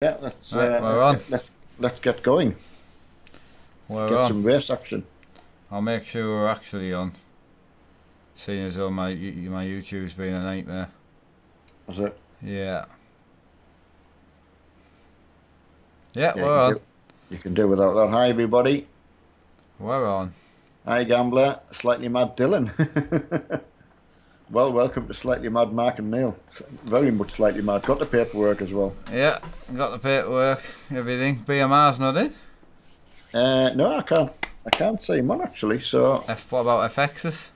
Yeah, let's, Right, uh, we're on. let's, let's get going. We're Get on. some race action. I'll make sure we're actually on. Seeing as though my my YouTube's been a nightmare. Is it? Yeah. Yeah, Yeah, we're you, on. can do, you can do without that. Hi, everybody. We're on. Hi, Gambler. Slightly Mad Dylan. well, welcome to Slightly Mad Mark and Neil. Very much Slightly Mad. Got the paperwork as well. Yeah, got the paperwork, everything. BMR's not in. Uh, no, I can't. I can't see him on actually. So F, what about FXs?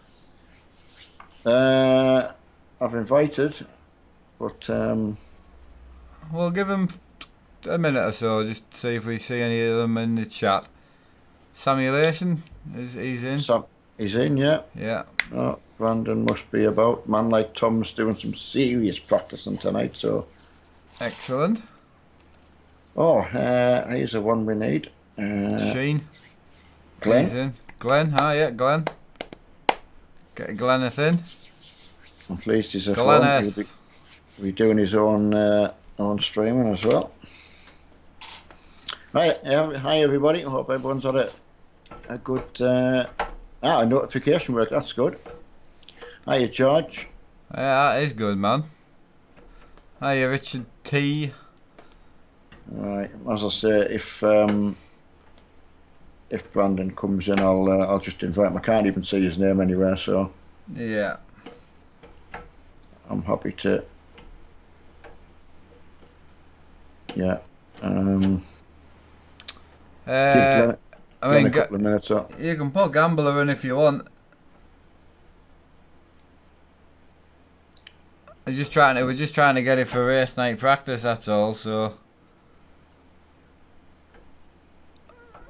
uh, I've invited, but um, We'll give him a minute or so, just to see if we see any of them in the chat. Simulation, is he's in? Sam, he's in. Yeah. Yeah. Oh, Brandon must be about. Man like Tom's doing some serious practicing tonight. So Excellent. oh, uh, here's the one we need. Uh, Sheen. Glenn? He's in. Glenn, hi, yeah, Glenn. Get Glenneth in. I'm pleased he's at home. He'll Glenneth. be, be doing his own uh, own streaming as well. Hi, yeah, hi everybody. Hope everyone's had a a good uh, ah a notification work. That's good. Hiya, George. Yeah, that is good, man. Hi, Richard T. Right, as I say, if um, if Brandon comes in, I'll uh, I'll just invite him. I can't even see his name anywhere, so Yeah. I'm happy to. Yeah. Um, Uh, I mean, a couple of minutes. Up. you can put Gambler in if you want. We're just trying to, we're just trying to get it for race night practice. That's all. So,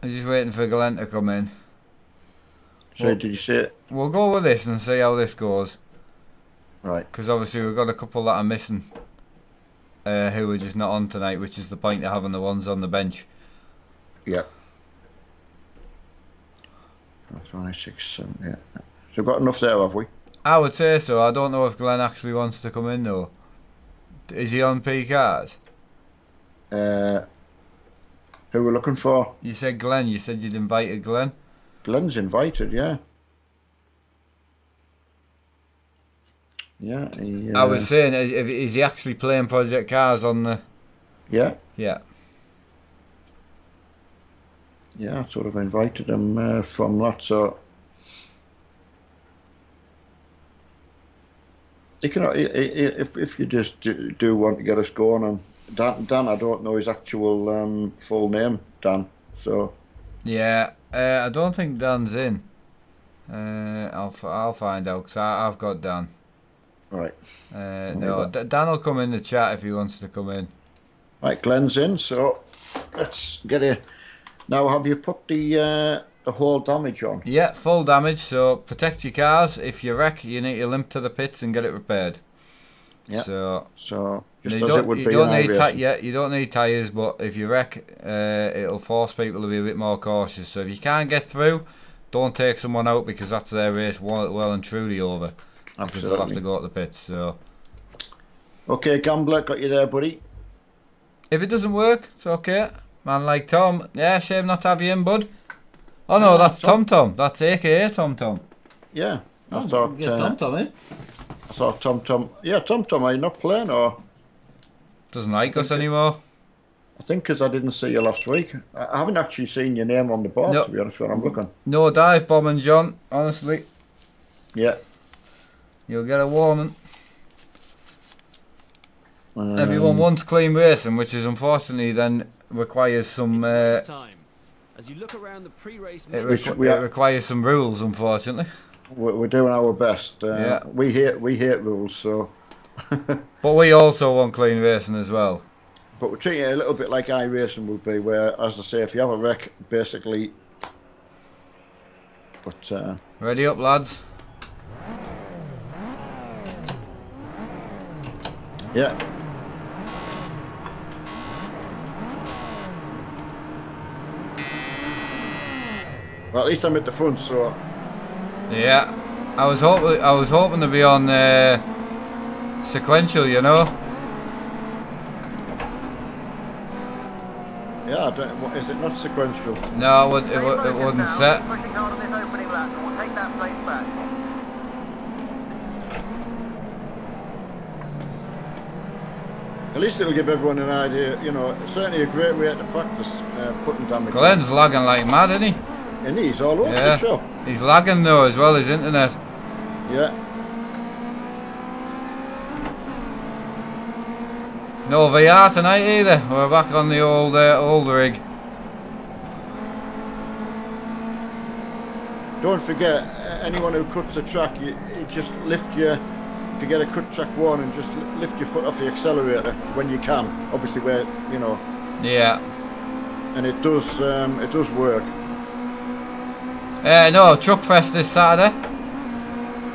I'm just waiting for Glenn to come in. So Well- did you see it? We'll go with this and see how this goes. Right. Because obviously we've got a couple that are missing, uh, who are just not on tonight, which is the point of having the ones on the bench. Yeah. Five, six, seven, yeah. So we've got enough there, have we? I would say so. I don't know if Glenn actually wants to come in though. Is he on P cars? Uh, who we're looking for? You said Glenn. You said you'd invited Glenn. Glenn's invited, yeah. Yeah, he, uh, I was saying, is, is he actually playing Project Cars on the? Yeah, Yeah. Yeah, I sort of invited him uh, from that, so. You can, i- if if you just do, do want to get us going, and Dan, Dan, I don't know his actual um, full name, Dan. So Yeah. Uh, I don't think Dan's in. Uh, I'll I'll find out because I've got Dan. right, Uh, no, D- Dan will come in the chat if he wants to come in. right, Glenn's in. So let's get a. Now, have you put the uh, the whole damage on? Yeah, full damage. So protect your cars. If you wreck, you need to limp to the pits and get it repaired. Yeah. So So just you don't, you don't need ti- yeah, you don't need tires, but if you wreck, uh, it'll force people to be a bit more cautious. So if you can't get through, don't take someone out because that's their race well, well and truly over. Because they'll have to go to the pits. So Okay, Gambler, got you there, buddy. if it doesn't work, it's okay. Man like Tom, yeah, shame not to have you in, bud. Oh no, No, that's Tom. Tom. That's AKA Tom Tom. Yeah, I Oh, thought get uh, Tom Tom in. I thought Tom Tom. Yeah, Tom Tom. Are you not playing or? Doesn't like us anymore. I think because I didn't see you last week. I I haven't actually seen your name on the board No. to be honest. When I'm looking. No dive bomb and John. Honestly, Yeah. you'll get a warning. Um, Everyone wants clean racing, which is unfortunately then requires some. Uh, As you look around the pre-race it, menu, We requ- we it requires some rules, unfortunately. We're, we're doing our best. Uh, Yeah. We hate we hate rules, so. But we also want clean racing as well. But we're treating it a little bit like iRacing would be, where, as I say, if you have a wreck, basically. But uh, Ready up, lads. yeah, well, at least I'm at the front, so Yeah, I was hoping I was hoping to be on uh, sequential, you know. Yeah, I don't, what, is it not sequential? No, it, would, it, would, it wouldn't set. Pushing hard on this opening lap, and we'll take that place back. At least it'll give everyone an idea, you know, certainly a great way to practice uh, putting damage. Glenn's lagging like mad, isn't he? And he's all over Yeah. the show. He's lagging though as well as internet. Yeah. No VR tonight either. We're back on the old uh, old rig. Don't forget, uh, anyone who cuts the track, you, you just lift your, if you get a cut track one, and just lift your foot off the accelerator when you can. Obviously, where you know, Yeah. and it does, um, it does work. Uh, no, Truck Fest this Saturday.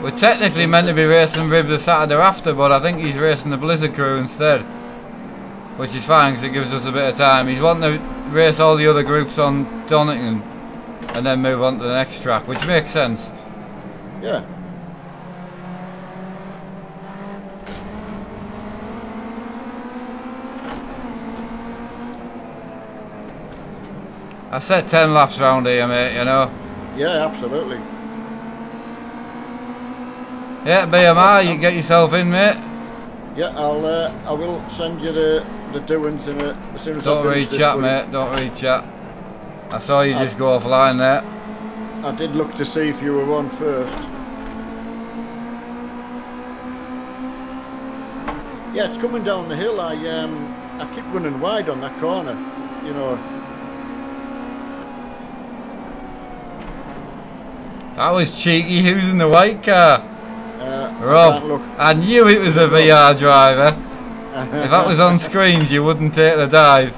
We're technically meant to be racing Rib the Saturday after, but I think he's racing the Blizzard crew instead. Which is fine because it gives us a bit of time. He's wanting to race all the other groups on Donington and then move on to the next track, which makes sense. Yeah. I set 10 laps round here, mate, you know. Yeah, absolutely. Yeah, BMI, you get yourself in, mate. Yeah, I'll, uh, I will send you the the doings in a, as soon as I Don't finish read chat, mate, don't read chat. I saw you just go offline there. I did look to see if you were on first. Yeah, it's coming down the hill. I um, I keep running wide on that corner. You know, That was cheeky, who's in the white car? uh, I Rob, look. I knew it was a VR driver. If that was on screens, you wouldn't take the dive.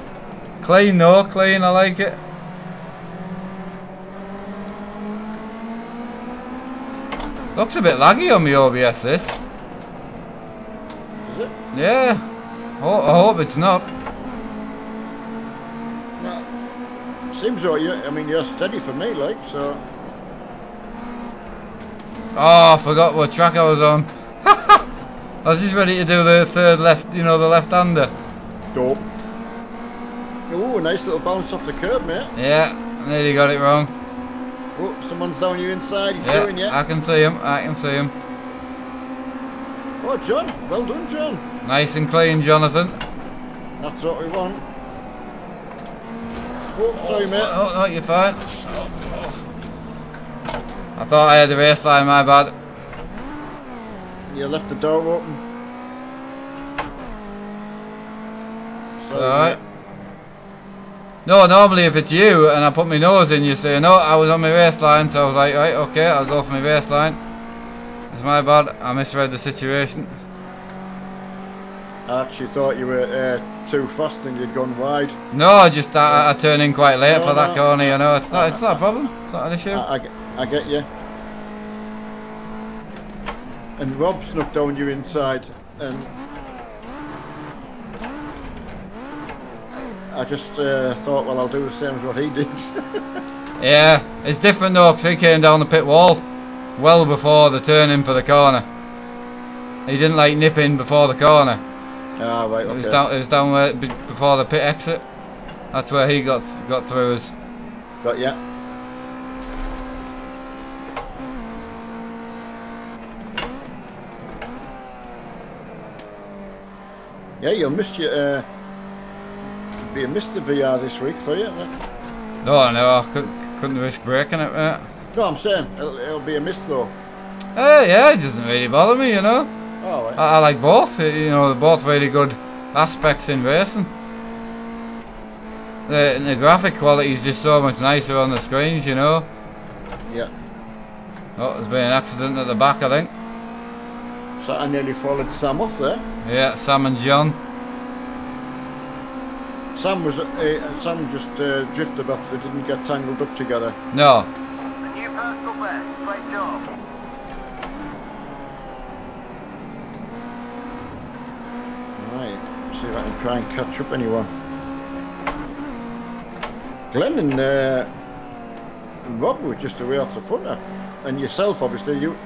Clean, no, clean, I like it. Looks a bit laggy on the OBS, this. Is it? Yeah. Oh, I hope it's not. No. Seems like. I mean, you're steady for me, like so. Oh, I forgot what track I was on. I was just ready to do the third left, you know, the left-hander. Dope. Ooh, a nice little bounce off the curb, mate. Yeah, nearly got it wrong. Oh, someone's down you inside. He's Yeah, doing you. I can see him, I can see him. Oh, John. Well done, John. Nice and clean, Jonathan. That's what we want. Oh, sorry, mate. Oh, no, you're fine. Oh, I thought I had the race line, my bad. You left the door open. Alright. No, normally if it's you and I put my nose in, you say, no, I was on my race line, so I was like, right, okay, I'll go for my race line. It's my bad, I misread the situation. I actually thought you were uh, too fast and you'd gone wide. No, I just, I, I turn in quite late No, for that no. corner, you know, it's not, it's not a problem, it's not an issue. I, I, I get you. And Rob snuck down you inside, and I just uh, thought, well, I'll do the same as what he did. Yeah, it's different though, 'cause he came down the pit wall well before the turn in for the corner. He didn't like nip in before the corner. ah, right, It was down, it was down where, before the pit exit. That's where he got got through us. Got ya. Yeah, you'll miss your. Uh, be a Mr. VR this week for you. No, no, I couldn't, couldn't risk breaking it, mate. No, I'm saying it'll, it'll be a miss though. Uh, yeah, it doesn't really bother me, you know. Oh, right. I, I like both. You know, they're both really good aspects in racing. The, the graphic quality is just so much nicer on the screens, you know. yeah. Oh, there's been an accident at the back, I think. So I nearly followed Sam off there. Yeah, Sam and John. Sam was uh, Sam just uh, drifted off. They didn't get tangled up together. No, A new personal best. Great job. Right. See if I can try and catch up anyone. Glenn and uh, Rob were just away off the front, uh, and yourself, obviously, you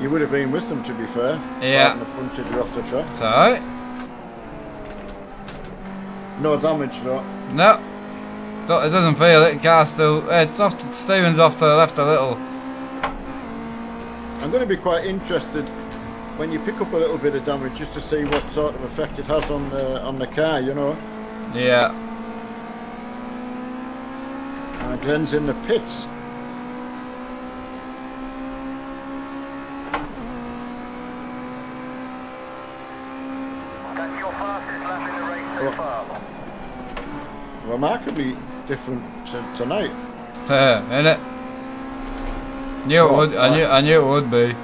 you would have been with them. To be fair. Yeah. Have punted you off the track. it's alright. No damage, though. No, it doesn't feel it. Car still. It's off. To, steering's off to the left a little. I'm going to be quite interested when you pick up a little bit of damage just to see what sort of effect it has on the on the car. You know, Yeah. uh, Glenn's in the pits. That's your fastest lap in the race so Oh. far. Remarkably different to tonight. Uh, innit? Knew it would. I knew. I knew it would be.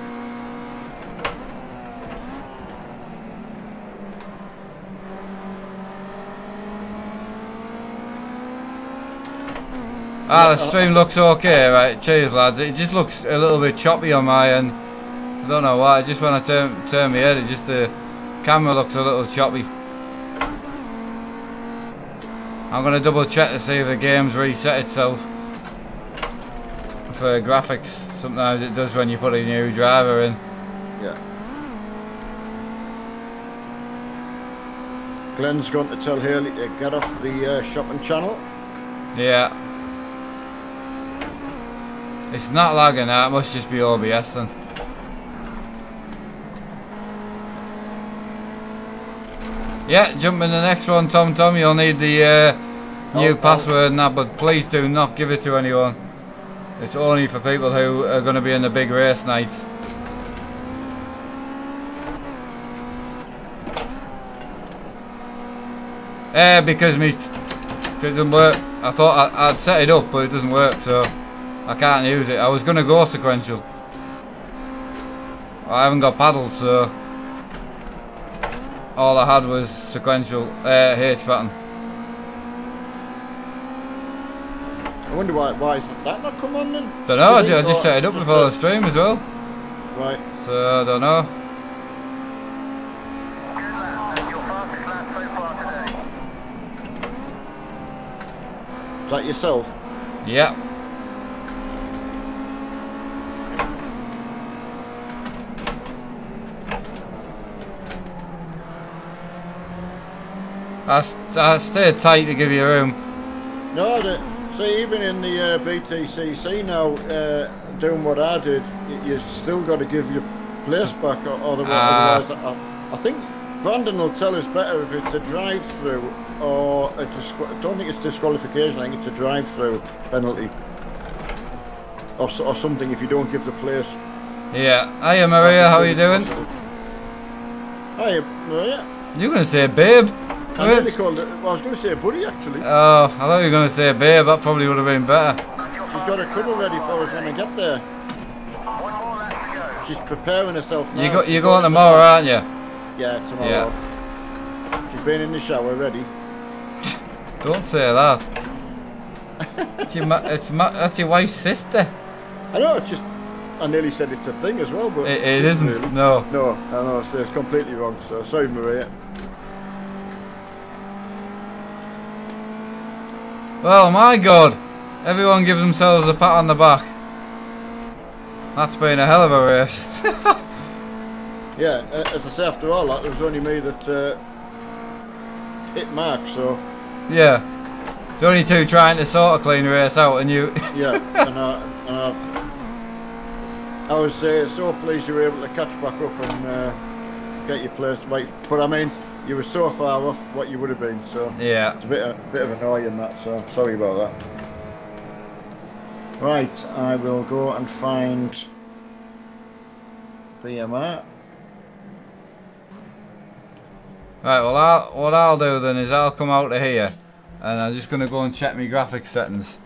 Ah, the stream looks okay, right? Cheers, lads. It just looks a little bit choppy on my end. I don't know why. I just when I turn turn my head, it just the camera looks a little choppy. I'm gonna double check to see if the game's reset itself for graphics. Sometimes it does when you put a new driver in. Yeah. Glenn's going to tell Haley to get off the uh, shopping channel. Yeah. It's not lagging out, it must just be OBS then. Yeah, jump in the next one, Tom Tom. You'll need the uh, new I'll- password and that, but please do not give it to anyone. It's only for people who are going to be in the big race nights. Eh, because me it doesn't work. I thought I, I'd set it up, but it doesn't work, so I can't use it. I was gonna go sequential. I haven't got paddles, so all I had was sequential uh, H button. I wonder why why is that not come on then? Don't know. I, ju- I just set it up before the stream as well, Right. so I don't know. Good lap. That's your fastest lap so far today. Is that yourself? Yeah. I, I stayed tight to give you room. No, the, see, even in the uh, BTCC now, uh, doing what I did, you still got to give your place back, or, otherwise, Ah. otherwise I, I think Brandon will tell us better if it's a drive-through or a disqu- I don't think it's disqualification. I think it's a drive-through penalty, or, or something if you don't give the place. Yeah. Hiya Maria, how are you doing? Hi, Maria. You gonna say babe? I nearly called it. Well, I was going to say a buddy actually. Oh, I thought you were gonna say babe. That probably would have been better. She's got a cuddle ready for us when I get there. One more to go. She's preparing herself now. You go. She's You going going tomorrow, aren't you? Yeah, tomorrow. Yeah. She's been in the shower ready. Don't say that. It's your, ma- it's ma- that's your wife's sister. I know, it's just. I nearly said it's a thing as well, but. It, it isn't. really. No. No, I know, so it's completely wrong. So sorry, Maria. Well, my God. Everyone gives themselves a pat on the back. That's been a hell of a race. Yeah, as I say, after all that, it was only me that uh, hit Mark, so yeah. The only two trying to sort of clean the race out, and you. yeah. and I, and I, I was uh, so pleased you were able to catch back up and uh, get your place right. But I mean, you were so far off what you would have been, so. yeah. It's a bit, a bit of annoying that, so sorry about that. Right, I will go and find BMR. Right. Well, I'll, what I'll do then is I'll come out of here, and I'm just gonna go and check my graphics settings.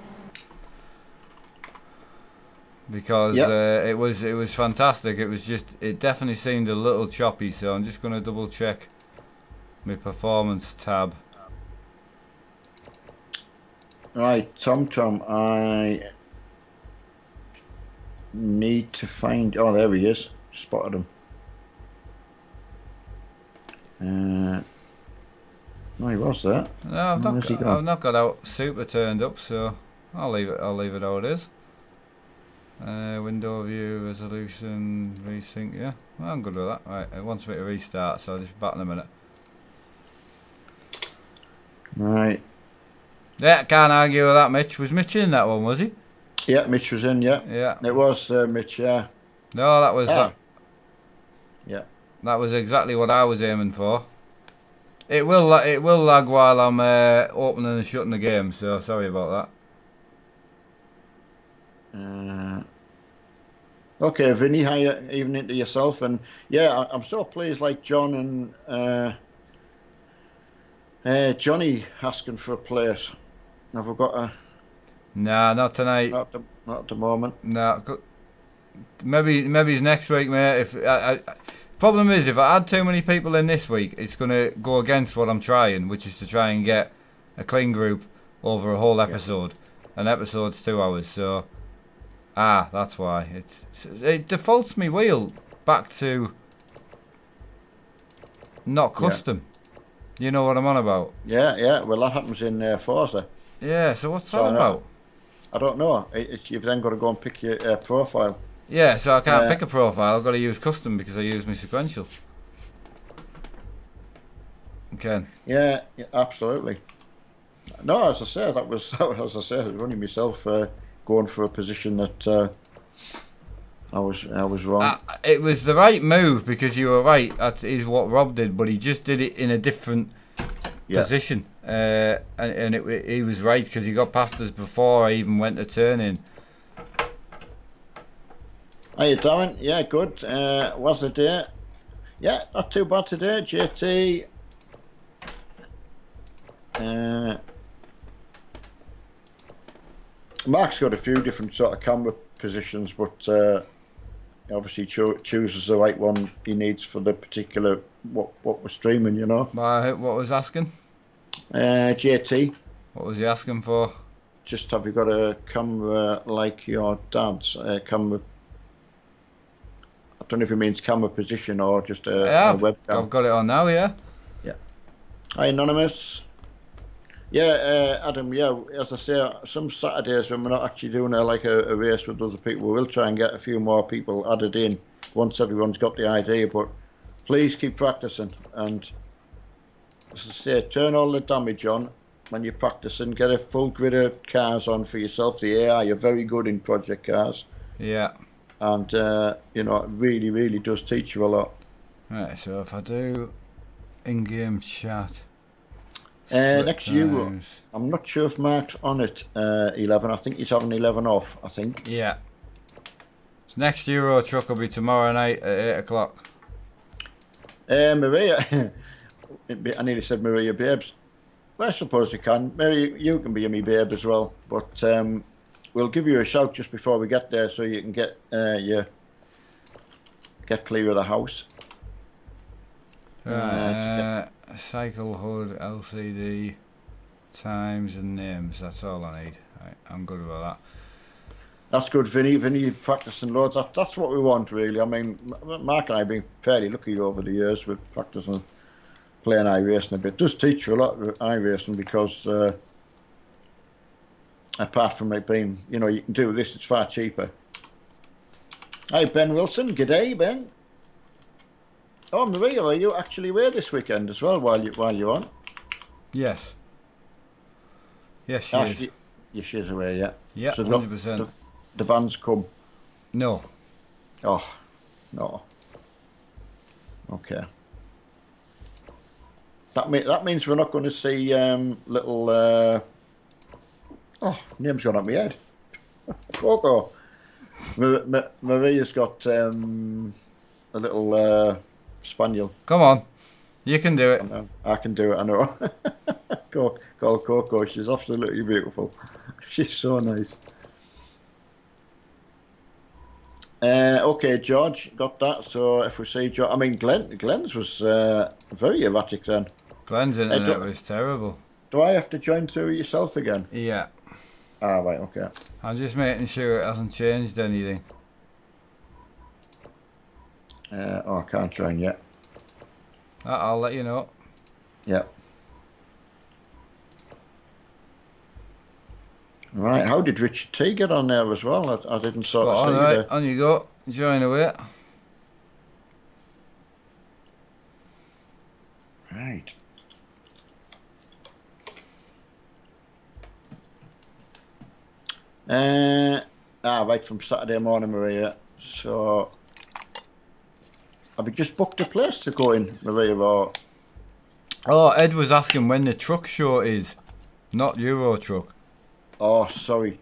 Because Yep. uh, it was it was fantastic. It was just it definitely seemed a little choppy. So I'm just gonna double check my performance tab. Right, Tom Tom, I need to find. Oh, there he is. Spotted him. Uh, no, he was there. No, I've not, got? I've not got out super turned up, so I'll leave it. I'll leave it how it is. Uh, window view, resolution, resync. Yeah, well, I'm good with that. Right, it wants me to restart, so I'll just back in a minute. Right. Yeah, can't argue with that, Mitch. Was Mitch in that one, was he? Yeah, Mitch was in. Yeah, Yeah. it was uh, Mitch. Yeah. No, that was Ah. that, Yeah. that was exactly what I was aiming for. It will it will lag while I'm uh, opening and shutting the game, so sorry about that. Uh, okay, Vinny, hi, uh, evening to yourself, and yeah, I, I'm so pleased. Like John and uh, uh, Johnny asking for a place. Have we got a? Nah, not tonight. Not at the, not at the moment. Co- maybe maybe it's next week, mate. If I, I, problem is, if I add too many people in this week, it's gonna go against what I'm trying, which is to try and get a clean group over a whole episode. An episode's two hours, so ah, that's why it's it defaults me wheel back to not Yeah. You know what I'm on about? Yeah, yeah. Well, that happens in uh, Forza. Yeah. So what's So that I about? I don't know. It, it's, you've then got to go and pick your uh, profile. Yeah, so I can't Yeah. pick a profile. I've got to use custom because I use my sequential. Okay. Yeah, yeah, absolutely. No, as I said, that was as I said, it was only myself uh, going for a position that uh, I was I was wrong. Uh, it was the right move because you were right. That is what Rob did, but he just did it in a different Yeah. position. Uh, and and it, he was right because he got past us before I even went to turn in. How you doing? Yeah, good. Uh, was the day? Yeah, not too bad today. JT. Uh, Mark's got a few different sort of camera positions, but uh, obviously cho- chooses the right one he needs for the particular what what we're streaming. You know, Uh, what was asking? uh, JT. What was he asking for? Just have you got a camera like your dad's? Camera. I don't know if it means camera position or just a, yeah, a I've, webcam. I've got it on now. Yeah. Yeah. Hi, Anonymous. Yeah, uh, Adam. Yeah, as I say, some Saturdays when we're not actually doing a, like a, a race with other people, we'll try and get a few more people added in once everyone's got the idea. But please keep practicing and, as I say, turn all the damage on when you're practicing. Get a full grid of cars on for yourself. The AI, you're very good in project cars, Yeah. and uh, you know it really, really does teach you a lot. Right. So if I do in-game chat. Uh, next Euro. I'm not sure if Mark's on it. Uh, Eleven. I think he's having eleven off. I think. Yeah. So next Euro truck will be tomorrow night at eight o'clock. Uh, Maria, I nearly said Maria Babes. Well, I suppose you can. Mary, you can be a me babe as well. But um, we'll give you a shout just before we get there, so you can get uh, your get clear of the house. Right, uh, cycle hood, LCD, times and names. That's all I need. Right, I'm good with that. That's good, Vinny. Vinny, practicing loads. That, that's what we want, really. I mean, Mark and I have been fairly lucky over the years with practicing playing iRacing a bit. It does teach you a lot with iRacing because uh, apart from it being, you know, you can do this, it's far cheaper. Hi, Ben Wilson. G'day, Ben. Oh, Maria, are you actually away this weekend as well while, you, while you're on? Yes. Yes, she Ah, is. she- yeah, she's away, yeah. Yeah, so not- 100%. The van's come. No. Oh, no. Okay. That mean, that means we're not going to see um, little. Uh, oh, name's gone up my head. Coco. Ma- Ma- Maria's got um, a little uh, spaniel. Come on. You can do it. I, know. I can do it. I know. Co- Called Coco. She's absolutely beautiful. She's so nice. Uh, okay, George, got that. So if we see George, I mean, Glenn, Glenn's was uh, very erratic then. Glenn's internet don't- was terrible. Do I have to join through yourself again? Yeah. Ah, right, okay. I'm just making sure it hasn't changed anything. Uh, oh, I can't join yet. Uh, I'll let you know. Yeah. Right, how did Richard T get on there as well? I, I didn't sort of see on, right. the. On you go. Join away. Right. Uh, ah, right from Saturday morning, Maria. So, have you just booked a place to go in, Maria? Or Oh, Ed was asking when the truck show is, not Euro Truck. oh, sorry.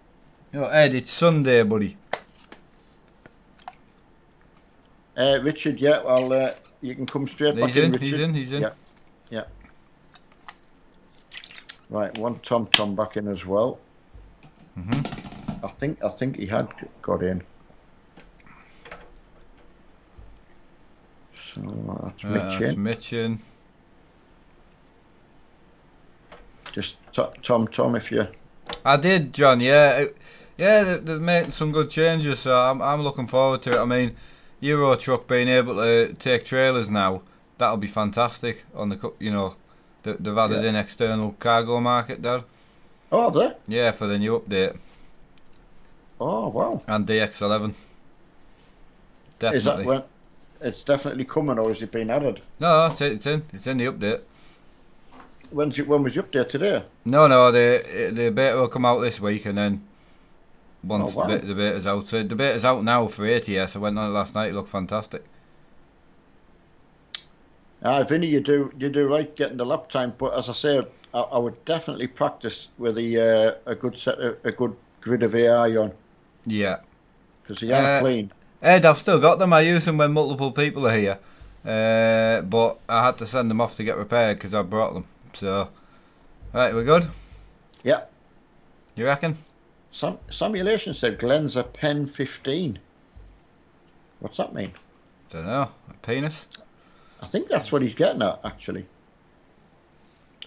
Yo, Ed, it's Sunday, buddy. Uh, Richard, yeah, well, uh, you can come straight back He's in, in, Richard. he's in, he's in. Yeah, yeah. Right, one Tom Tom back in as well. Mhm. I think I think he had got in. So that's Uh, Mitch that's in. Mitch in. Just to- Tom Tom, if you I did, John. Yeah, yeah. They, they're making some good changes, so I'm I'm looking forward to it. I mean, Euro Truck being able to take trailers now, that'll be fantastic. On the you know, they, they've added Yeah. in external cargo market there. Oh, there. Yeah, for the new update Oh, wow. and DX11. Is Definitely. that when? It's definitely coming, or is it being added? No, it's in, it's in. It's in the update. When's it? When was your update today? No, no, the the beta will come out this week, and then once Oh, wow. the, beta, the beta's out, so the beta's out now for ATS. I went on it last night. It looked fantastic. Ah, Vinny, you do you do right getting the lap time, but as I say, I, I would definitely practice with a uh, a good set of, a good grid of AI on Yeah. because they are Uh, clean. Ed, I've still got them. I use them when multiple people are here, uh, but I had to send them off to get repaired because I brought them. So, right, we're good. Yeah. You reckon? Some Simulation said Glenn's a pen fifteen. What's that mean? Don't know. A penis. I think that's what he's getting at actually.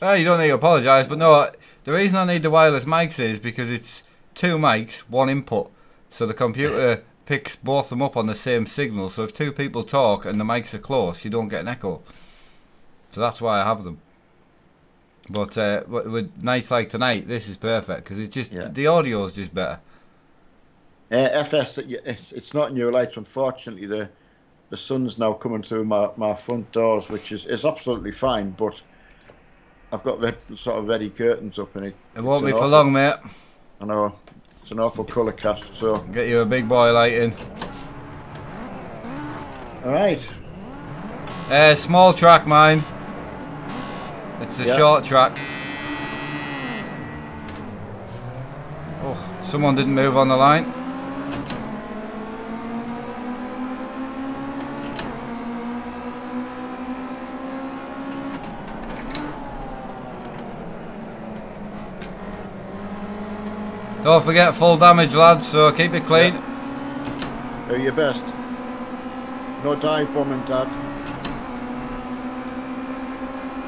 Oh, you don't need to apologise, but no. The reason I need the wireless mics is because it's two mics, one input, so the computer picks both them up on the same signal. So if two people talk and the mics are close, you don't get an echo. So that's why I have them. But uh, with nights like tonight, this is perfect because it's just Yeah. the audio is just better. Uh, FS, it's, it's not your lights. Unfortunately, the the sun's now coming through my, my front doors, which is, is absolutely fine. But I've got red, sort of ready curtains up, and it. It won't be for long, mate. I know it's an awful colour cast. So, Get you a big boy lighting. all right, Uh, small track, mine. It's a Yeah. short track. Oh, someone didn't move on the line. Don't forget full damage, lads, so keep it clean. do your best. No dive bombing, Dad.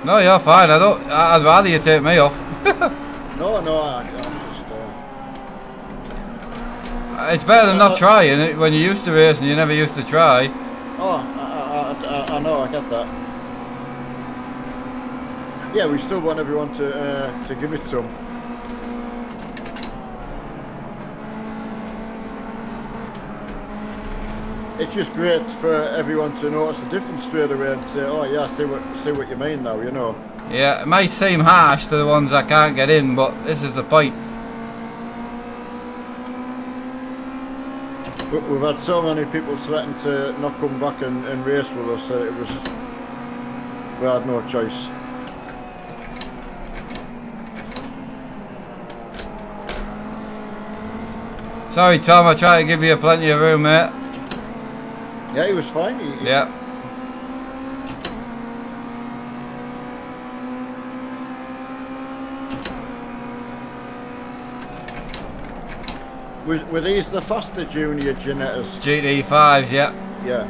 No, you're fine. I don't. I'd rather you take me off. No, no, I, I'm just. Uh, It's better than not trying it when you're used to racing. You never used to try. oh, I, I, I, I know, I get that. Yeah, we still want everyone to uh, to give it some. It's just great for everyone to notice the difference straight away and say, "Oh yeah, I see what see what you mean now," you know. Yeah, it might seem harsh to the ones that can't get in, but this is the point. We- We've had so many people threaten to not come back and, and race with us that it was we had no choice. Sorry, Tom. I tried to give you plenty of room, mate. Yeah, he was fine. He, Yeah. Was, were these the faster junior Ginettas? GT5s, yeah. Yeah.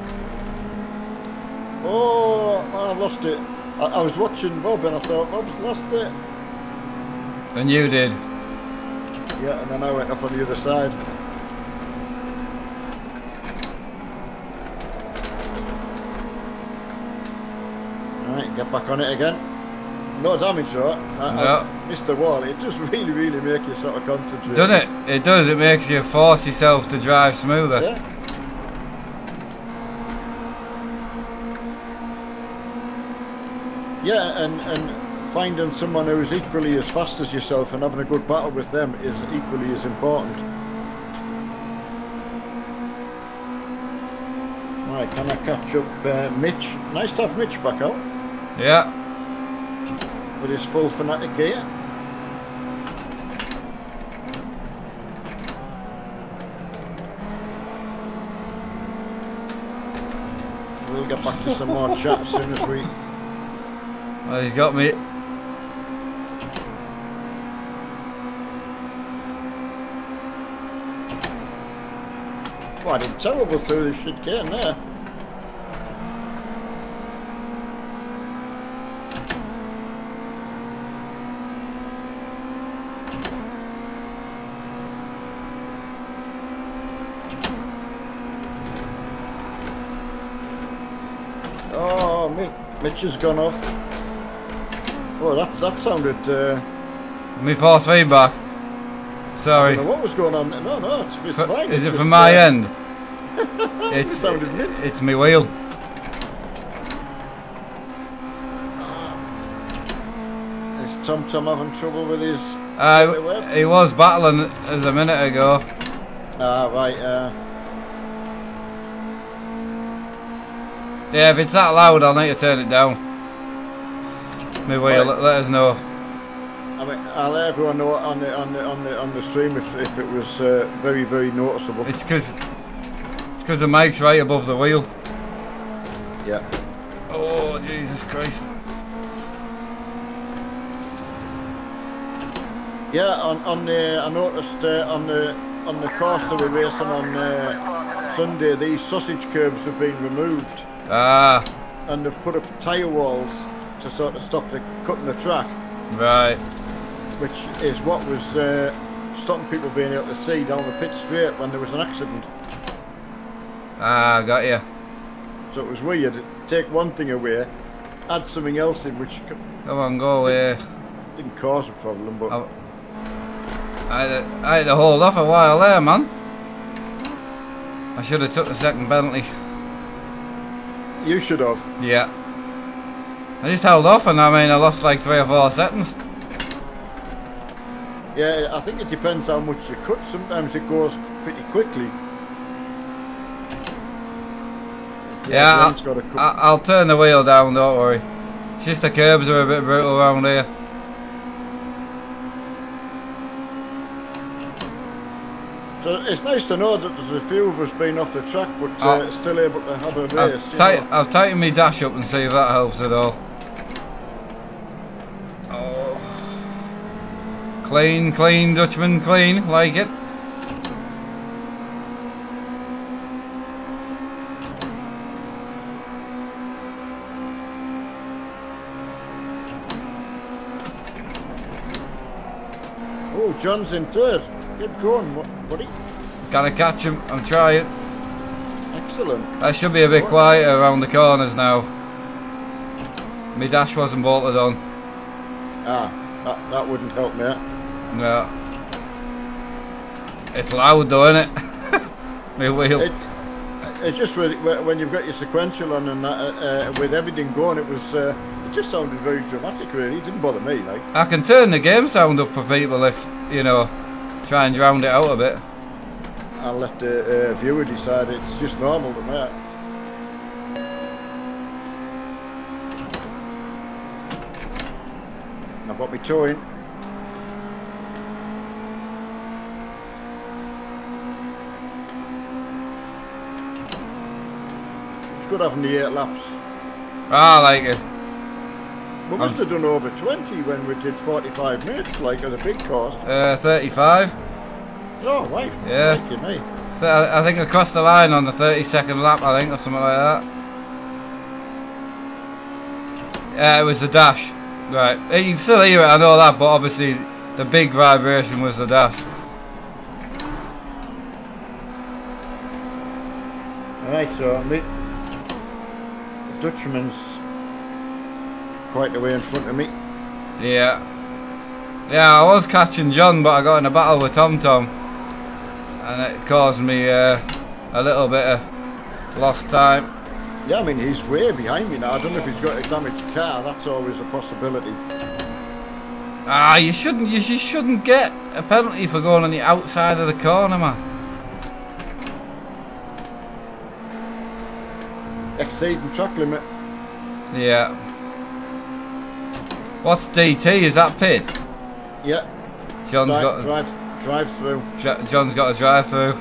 Oh, I lost it. I, I was watching Bob and I thought Bob's lost it. And you did. Yeah, and then I went up on the other side. back on it again. No damage though. No. I the wall. It does really, really make you sort of concentrate. Doesn't it? It does. It makes you force yourself to drive smoother. Yeah. Yeah, and, and finding someone who is equally as fast as yourself and having a good battle with them is equally as important. Right, can I catch up uh, Mitch? Nice to have Mitch back out. Yeah. with his full fanatic gear. We'll get back to some more chat as soon as we. Well, he's got me. Quite a terrible through this shit can there. Oh, Mitch has gone off. Oh, that's that sounded. Uh, Me force feedback. I Sorry. what was going on. No, no, it's, it's F- fine. Is It's it from my uh, end? It's sounded mint. it's me wheel. Is Tom Tom having trouble with his? Uh, he was battling as a minute ago. Ah, right. Uh, Yeah, if it's that loud, I'll need to turn it down. Wheel. Right. Let, let us know. I mean, I'll let everyone know on the on the on the on the stream if, if it was uh, very very noticeable. It's because it's because the mic's right above the wheel. Yeah. Oh Jesus Christ! Yeah. On on the I noticed uh, on the on the course that we're racing on uh, Sunday, these sausage curbs have been removed Ah, and they've put up tyre walls to sort of stop the cutting the track, right. which is what was uh, stopping people being able to see down the pit straight when there was an accident. Ah, got you. So it was weird. Take one thing away, add something else in, which Come on, go away. didn't cause a problem, but Oh. I to, I had to hold off a while there, man. I should have took the second penalty. You should have. Yeah. I just held off, and I mean, I lost like three or four seconds. Yeah, I think it depends how much you cut. Sometimes it goes pretty quickly. Yeah, one's got. I, I'll turn the wheel down, don't worry. It's just the curbs are a bit brutal around here. So it's nice to know that there's a few of us been off the track, but uh, still able to have a race. I've, tight. I've tightened my dash up and see if that helps at all. Oh. Clean, clean, Dutchman, clean, like it. Oh, John's in third. Get going, buddy. Gotta catch him, I'm trying. Excellent. That should be a bit quieter around the corners now. My dash wasn't bolted on. Ah, that, that wouldn't help me. No. It's loud though, isn't it? My wheel. It, it's just when, when you've got your sequential on and that, uh, uh, with everything going, it was. Uh, it just sounded very dramatic, really. It didn't bother me, like. I can turn the game sound up for people if, you know, try and drown it out a bit. I'll let the uh, viewer decide. It's just normal to me. I've got my toe in. It's good having the eight laps. Ah, I like it. We must have done over 20 when we did 45 minutes, like at a big course. Uh, 35. Oh, right. Yeah. Thank you, me. So I think I crossed the line on the 32nd lap, I think, or something like that. Yeah, it was the dash. Right. Eh, You can still hear it, I know that, but obviously the big vibration was the dash. Right, so the Dutchman's quite the way in front of me. Yeah. Yeah, I was catching John, but I got in a battle with Tom Tom. And it caused me uh, a little bit of lost time. Yeah, I mean, he's way behind me now. I don't know if he's got a damaged car. That's always a possibility. Ah, you shouldn't. You shouldn't get a penalty for going on the outside of the corner, man. exceeding track limit. Yeah. What's DT? Is that pit? Yeah. John's Drive, got drive, drive through. Jo- John's got a drive through.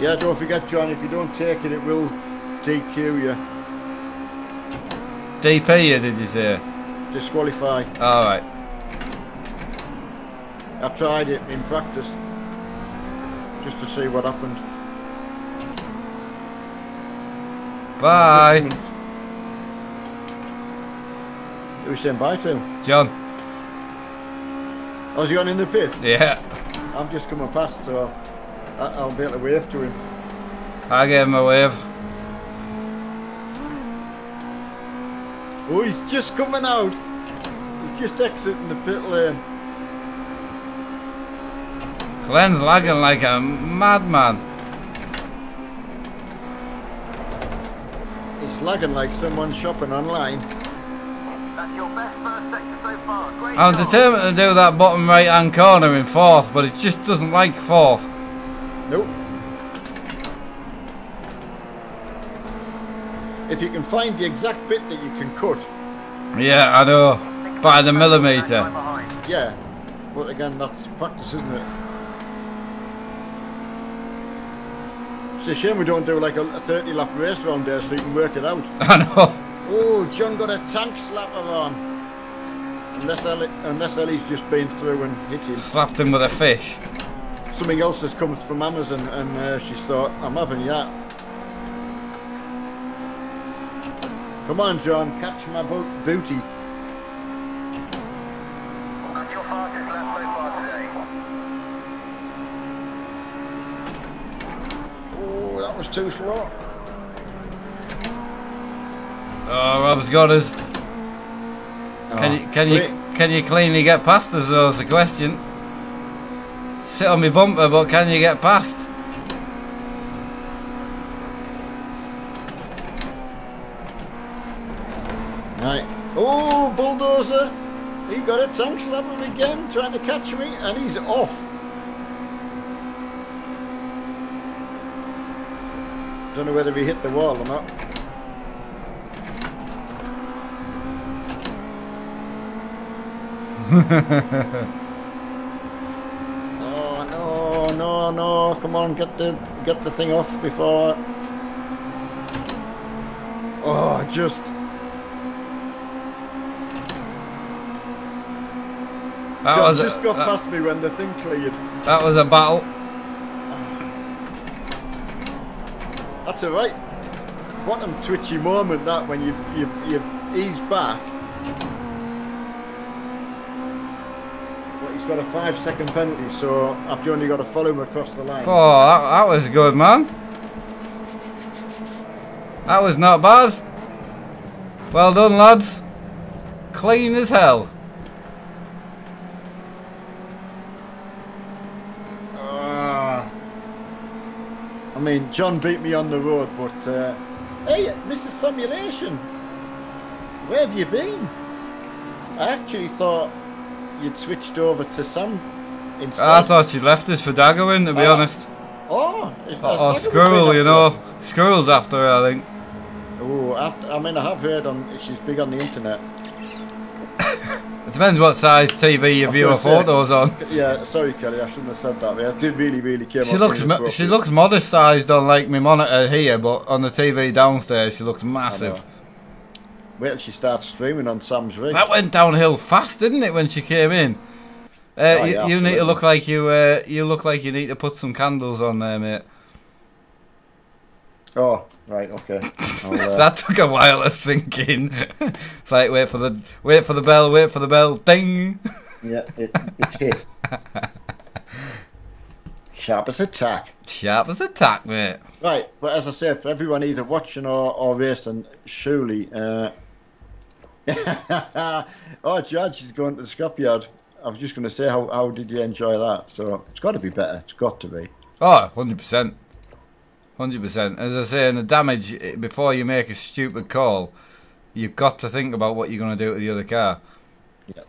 Yeah, don't forget, John. If you don't take it, it will DQ you, DP you did you say? disqualify. Alright. I tried it in practice just to see what happened. Bye. Who was saying bye to? John. Oh, is he on in the pit? Yeah. I'm just coming past, so I- I'll be able to wave to him. I gave him a wave. Oh, he's just coming out. He's just exiting the pit lane. Glenn's lagging like a madman. He's lagging like someone shopping online. I'm determined to do that bottom right hand corner in fourth, but it just doesn't like fourth. Nope. If you can find the exact bit that you can cut, Yeah, I know. By the millimetre. Yeah. But again, that's practice, isn't it? It's a shame we don't do like a, a 30 lap race around there so you can work it out. I know. Oh, John got a tank slapper on. Unless Ellie, unless Ellie's just been through and hit him. Slapped him with a fish. Something else has come from Amazon and uh, she's thought, I'm having that. Come on, John, catch my bo- booty. That's your fastest lap so far today. Oh, that was too slow. Oh, Rob's got us. Oh. Can you can you can you cleanly get past us? Though is the question. Sit on me bumper, but can you get past? Right. Oh, bulldozer! He got a tank slapper again, trying to catch me, and he's off. Don't know whether he hit the wall or not. Oh no, no, no! Come on, get the get the thing off before. Oh, just That John was a, just got that, past me when the thing cleared. that was a battle. That's all right. Bottom twitchy moment that when you you you ease back. But he's got a five second penalty, so I've only got to follow him across the line. Oh, that, that was good, man. That was not bad. Well done, lads. Clean as hell. Ah. I mean, John beat me on the road, but uh, hey, Mrs. Simulation, where have you been? I actually thought you'd switched over to Sam instead. I thought she'd left us for Daggerwin, to be Ah. honest. Oh, is- Or, has or Daggerwood Squirrel, you know. Squirrel's after her, I think. Oh, I, I mean, I have heard on she's big on the internet. It depends what size TV you I view her photos on. Yeah, sorry, Kelly, I shouldn't have said that. It did really, really care. She looks she looks modest sized on like my monitor here, but on the TV downstairs she looks I massive. Wait till she starts streaming on Sam's rig. That went downhill fast, didn't it, when she came in? Uh, Oh, you, yeah, you need to look like you. Uh, you look like you need to put some candles on there, mate. Oh, right, okay. Uh, That took a while to sink in. it's like wait for the wait for the bell, wait for the bell, ding. yeah, it, it's hit. Sharp as a tack. Sharp as a tack, mate. Right, but as I said, for everyone either watching or, or racing, surely. Uh... oh, Judge is going to the scrapyard. I was just going to say, how, how did you enjoy that? So it's got to be better. It's got to be. Oh, 100%. 100%. As I say, in the damage, eh, before you make a stupid call, you've got to think about what you're going to do to the other car. Yeah,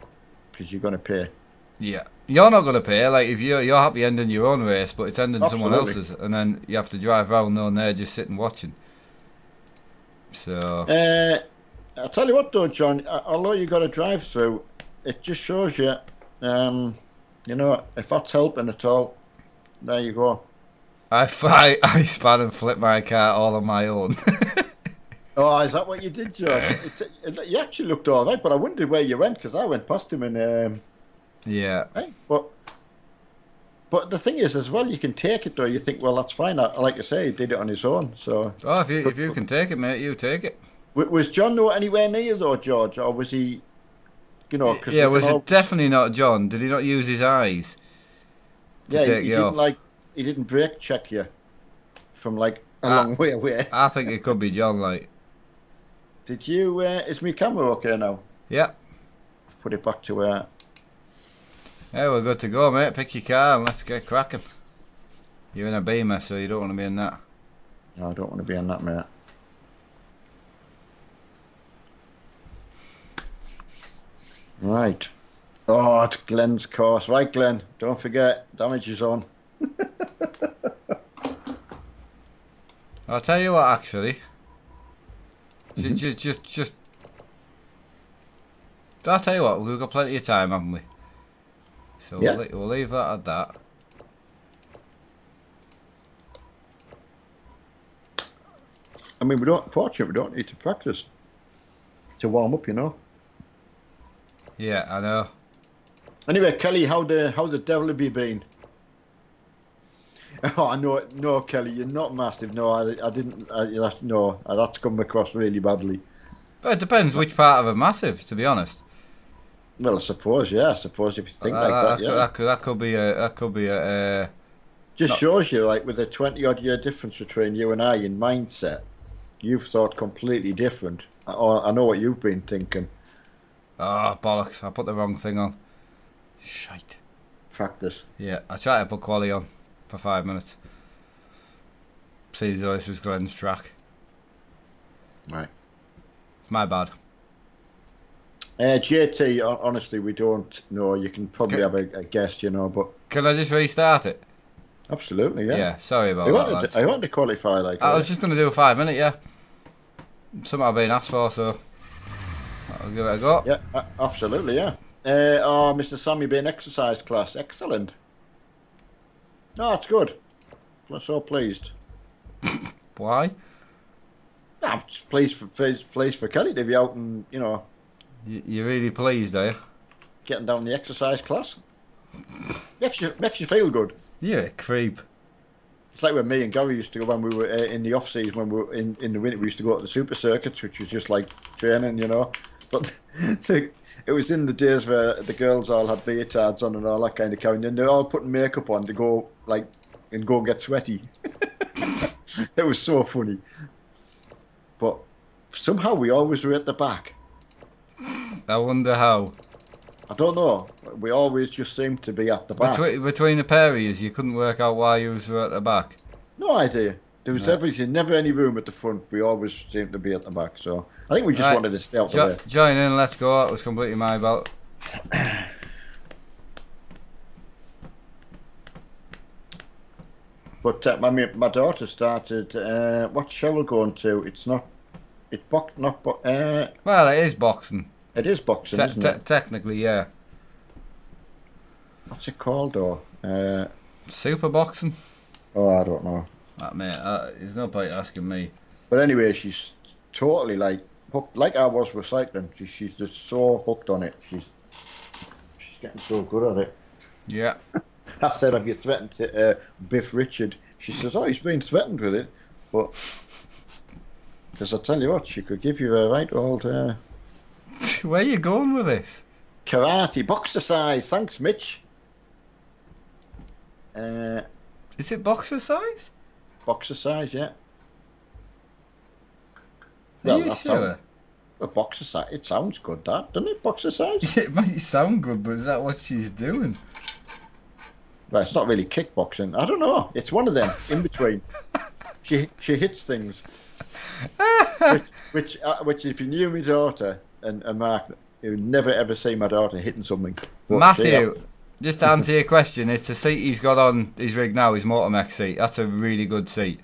because you're going to pay. Yeah. You're not going to pay, like, if you're, you're happy ending your own race, but it's ending someone else's, and then you have to drive round knowing they're just sitting watching. So, Uh, I'll tell you what, though, John. Although you got a drive-through, it just shows you, um, you know, if that's helping at all. There you go. I I span and flip my car all on my own. Oh, is that what you did, John? It, it, you actually looked all right, but I wondered where you went because I went past him and, um, yeah. hey, but. But the thing is, as well, you can take it though. You think, well, that's fine. I, like I say, he did it on his own. So, Oh, if you, if you can take it, mate, you take it. Was John no anywhere near though, George, or was he? You know, because Yeah, was it definitely not John? Did he not use his eyes? to Yeah, he, take he you didn't off? like he didn't brake check you from like a Ah. long way away. I think it could be John, like. Did you? Uh, is my camera okay now? Yeah. Put it back to where. Yeah, we're good to go, mate. Pick your car and let's get cracking. You're in a Beamer, so you don't want to be in that. No, I don't want to be in that, mate. Right. Oh, it's Glenn's course. Right, Glenn. Don't forget, damage is on. I'll tell you what, actually. Just, just, just, just. I'll tell you what. We've got plenty of time, haven't we? So Yeah. we'll, we'll leave that at that. I mean, we don't. Fortunately, we don't need to practice to warm up, you know. Yeah, I know. Anyway, Kelly, how the how the devil have you been? Oh, no, no, Kelly, you're not massive. No, I, I didn't. I, that's, no, that's come across really badly. But it depends which part of a massive, to be honest. Well, I suppose, yeah. I suppose if you think Uh, like that, could- yeah. that, could, that could be a. That could be a. Uh, Just no. shows you, like, with a twenty-odd year difference between you and I in mindset, you've thought completely different. I, I know what you've been thinking. Oh bollocks! I put the wrong thing on. Shite. Practice. Yeah, I tried to put quali on for five minutes. See this was Glenn's track. Right. It's my bad. Uh, JT, honestly, we don't know. You can probably Okay. have a, a guess, you know, but Can I just restart it? absolutely, Yeah. yeah. sorry about I that, wanted, lads. to, I wanted to qualify like I that. was just going to do a five minute, yeah. Something I've been asked for, so I'll give it a go. Yeah, a- absolutely, yeah. Uh, oh, Mr. Sammy being exercise class, excellent. No, it's good. I'm so pleased. Why? I'm just pleased for pleased, pleased for Kelly to be out and you know You, you're really pleased, are you? getting down the exercise class. makes you makes you feel good. You're a creep. It's like when me and Gary used to go when we were uh, in the off season when we were in, in the winter. We used to go to the super circuits, which was just like training, you know. But the, it was in the days where the girls all had leotards on and all that kind of carrying, and they're all putting makeup on to go like and go and get sweaty. it was so funny. But somehow we always were at the back. I wonder how. I don't know. We always just seemed to be at the back. Between, between the pair of yous, you couldn't work out why you were at the back. No idea. There was No. everything, never any room at the front. We always seemed to be at the back. So I think we just Right. wanted to stay out Jo- way. join in, let's go. It was completely my belt. But uh, my my daughter started. Uh, what's Cheryl going to? It's not. It's box not. Bo- uh, Well, it is boxing. it is boxing, Te- isn't te- it? technically, yeah. What's it called, though? Uh, Super boxing? oh, I don't know. Ah, mate, uh, there's no point asking me. But anyway, she's totally like hooked, like I was with cycling. She, she's just so hooked on it. She's she's getting so good at it. Yeah. I said, "Have you threatened to, uh, Biff Richard?" She says, "Oh, he's been threatened with it, but." Because I tell you what, she could give you a right old uh, Where you going with this? karate boxer size. Thanks, Mitch. Uh, Is it boxer size? Boxer size, yeah. Are Well, you that's sure? A boxer size. It sounds good, that doesn't it? Boxer size. it might sound good, but is that what she's doing? well, it's not really kickboxing. I don't know. It's one of them in between. she she hits things. which which, uh, which if you knew my daughter and, and Mark, you would never ever see my daughter hitting something. But Matthew, just to answer your question, it's a seat he's got on his rig now, his Motormech seat. That's a really good seat.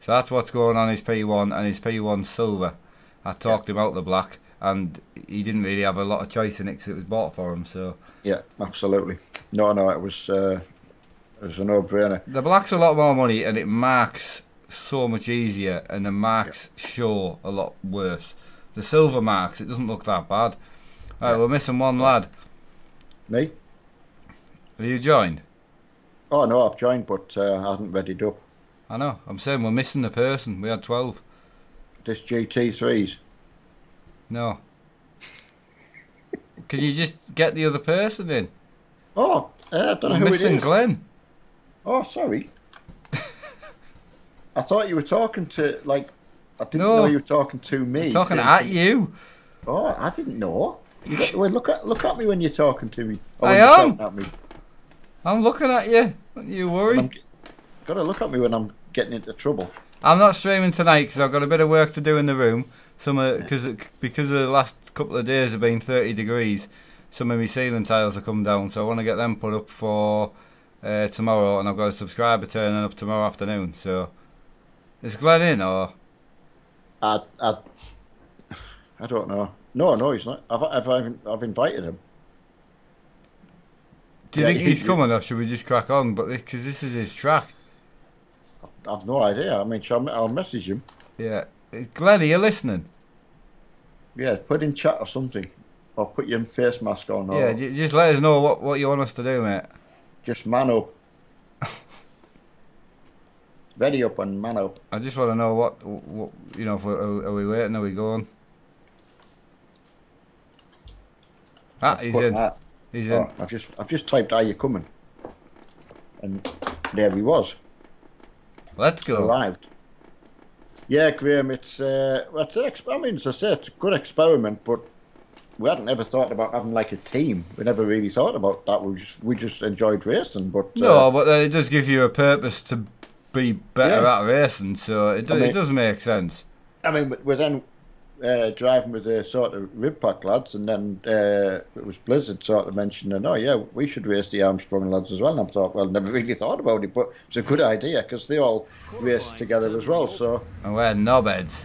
So that's what's going on his P1 and his P1 silver. I talked him out the black, and he didn't really have a lot of choice in it because it was bought for him. So Yeah, absolutely. No, no, it was uh, it was a no-brainer. the black's a lot more money, and it marks so much easier, and the marks show a lot worse. The silver marks, it doesn't look that bad. Right, Yeah. we're missing one lad. Me? Have you joined? Oh no, I've joined, but uh, I hadn't readied up. I know. I'm saying we're missing the person. We had 12. This GT3s. No. Can you just get the other person in? Oh, uh, I don't know We're who missing is. Glenn. Oh, sorry. I thought you were talking to like. I didn't No. know you were talking to me. I'm Talking at you. Oh, I didn't know. You got, well, look at look at me when you're talking to me. Or I when you're am. shouting At me. I'm looking at you. Don't you worry. I'm, gotta look at me when I'm getting into trouble. I'm not streaming tonight because I've got a bit of work to do in the room. Some because because the last couple of days have been 30 degrees. Some of my ceiling tiles have come down, so I want to get them put up for uh, tomorrow. And I've got a subscriber turning up tomorrow afternoon. So is Glenn in or I I I don't know. No, no, he's not. I've I've, I've invited him. Do you Yeah, think you- he's coming or should we just crack on? But because this is his track. I've no idea. I mean, shall I, I'll message him. Yeah, Glenn, are you listening? Yeah, put in chat or something, or put your face mask on, or Yeah, just let us know what, what you want us to do, mate. just man up. Ready up and man up. I just want to know what, what you know, if are, are we waiting, are we going? Ah, he's in. that. He's. Oh, I've just I've just typed "Are you coming?" and there he was. Let's go. arrived. Yeah, Graham, it's uh, well, it's an ex- I mean, as I say, it's a good experiment, but we hadn't ever thought about having like a team. We never really thought about that. We just we just enjoyed racing, but uh, No, but uh, it does give you a purpose to be better Yeah. at racing, so it, do, I mean- it does make sense. I mean, we're then uh, driving with the sort of rib pack lads, and then uh, it was Blizzard sort of mentioning, oh yeah, we should race the Armstrong lads as well. And I thought, well, never really thought about it, but it's a good idea because they all race together as well. So, And we're knobheads.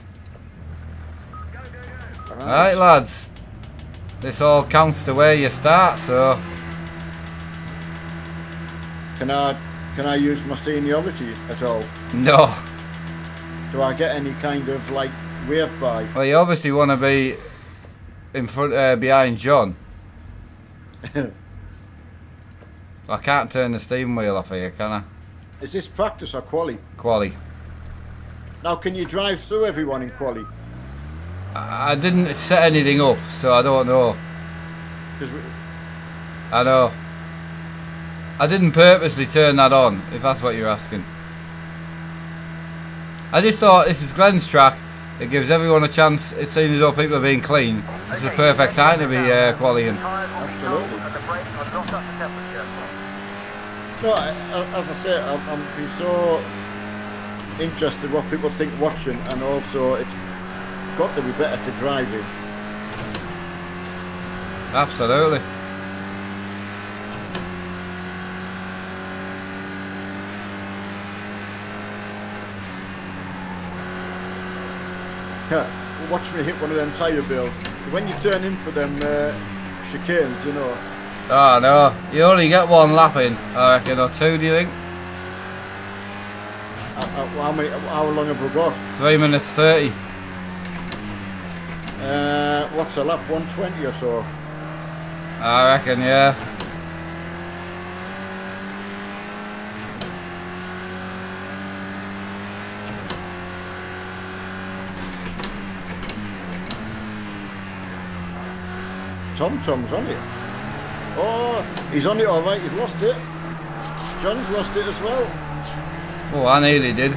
Alright, lads. This all counts to where you start, so. can I can I use my seniority at all? No. Do I get any kind of like wave by? Well, you obviously want to be in front, uh, behind John. I can't turn the steam wheel off here, can I? Is this practice or quali? Quali. Now, can you drive through everyone in quali? I I didn't set anything up, so I don't know. we, I know. I didn't purposely turn that on, if that's what you're asking. I just thought this is Glenn's track. It gives everyone a chance. It seems as though people are being clean. This is a perfect time to be uh, quallying. Tyres will be Absolutely. cold and the brakes are not up to temperature. no, I, I, as I say, I'm, I'm so interested what people think watching, and also it's got to be better to drive in. Absolutely. Yeah, watch me hit one of them tyre bills. When you turn in for them uh, chicanes, you know, Oh no, you only get one lap in, I reckon, or two, do you think? How, many, how long have we got? Three minutes thirty. Uh, what's a lap? 120 or so. I reckon, yeah. Tom Tom's on it. Oh, he's on it all right. He's lost it. John's lost it as well. Oh, I nearly did.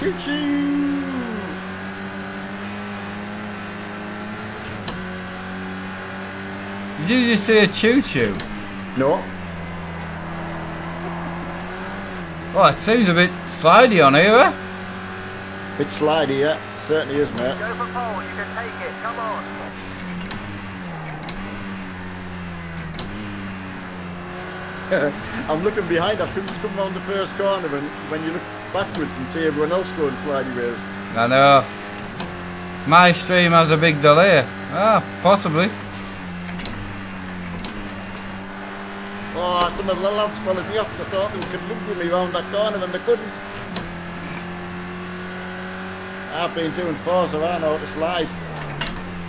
Choo-choo. Did you just say a choo-choo? No, Oh, it seems a bit slidey on here, eh? bit slidey, yeah. Certainly is, mate. Go for pole, you can take it, come on. I'm looking behind. I couldn't come round the first corner, and when you look backwards and see everyone else going slidey ways. I know. My stream has a big delay. Ah, possibly. Oh, some of the lads followed me off. I thought they could look with me round that corner, and they couldn't. I've been doing so I know how to slide.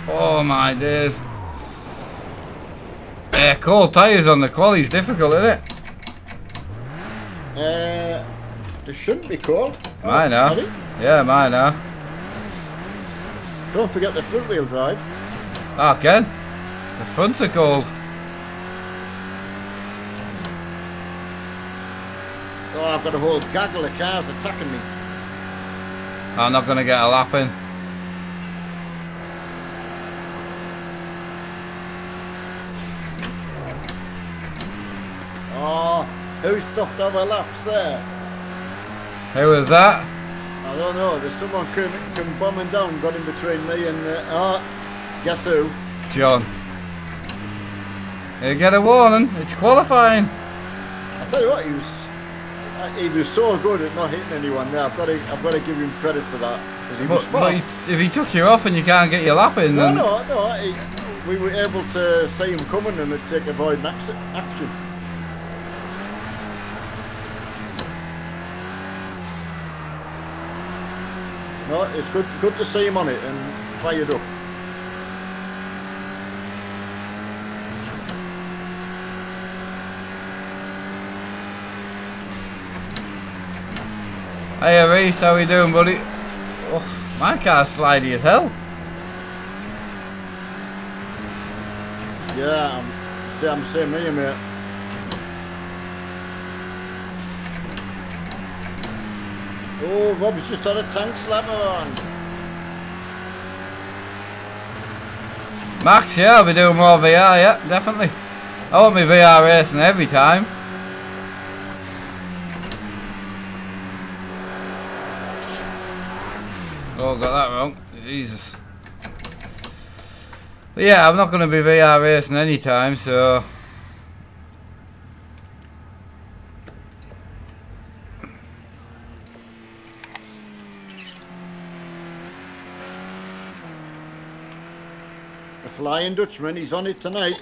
Oh my days. Yeah, cold tyres on the quali's difficult, isn't it? Uh, they shouldn't be cold. Mine Oh, are. Yeah, mine are. Don't forget the front wheel drive. Ah, Ken. The fronts are cold. Oh, I've got a whole gaggle of cars attacking me. I'm not going to get a lap in. Oh, who stopped our laps there? Who was that? I don't know. There's someone come, come bombing down, got in between me and uh, oh, guess who? John. You get a warning. It's qualifying. I tell you what, he was he was so good at not hitting anyone there. I've got to I've got to give him credit for that he But, but if he took you off and you can't get your lap in, No, then no, no. He, we were able to see him coming and take avoid an action. No, it's good good to see him on it and fired up. Hey Reese, how we doing, buddy? Oh, my car's slidey as hell. Yeah, I'm, I'm the same here, mate. Oh, Rob's just had a tank slapper on. Max, yeah, I'll be doing more VR, yeah, definitely. I want me VR racing every time. Oh, got that wrong. Jesus. But yeah, I'm not going to be VR racing anytime, so... A flying Dutchman, he's on it tonight.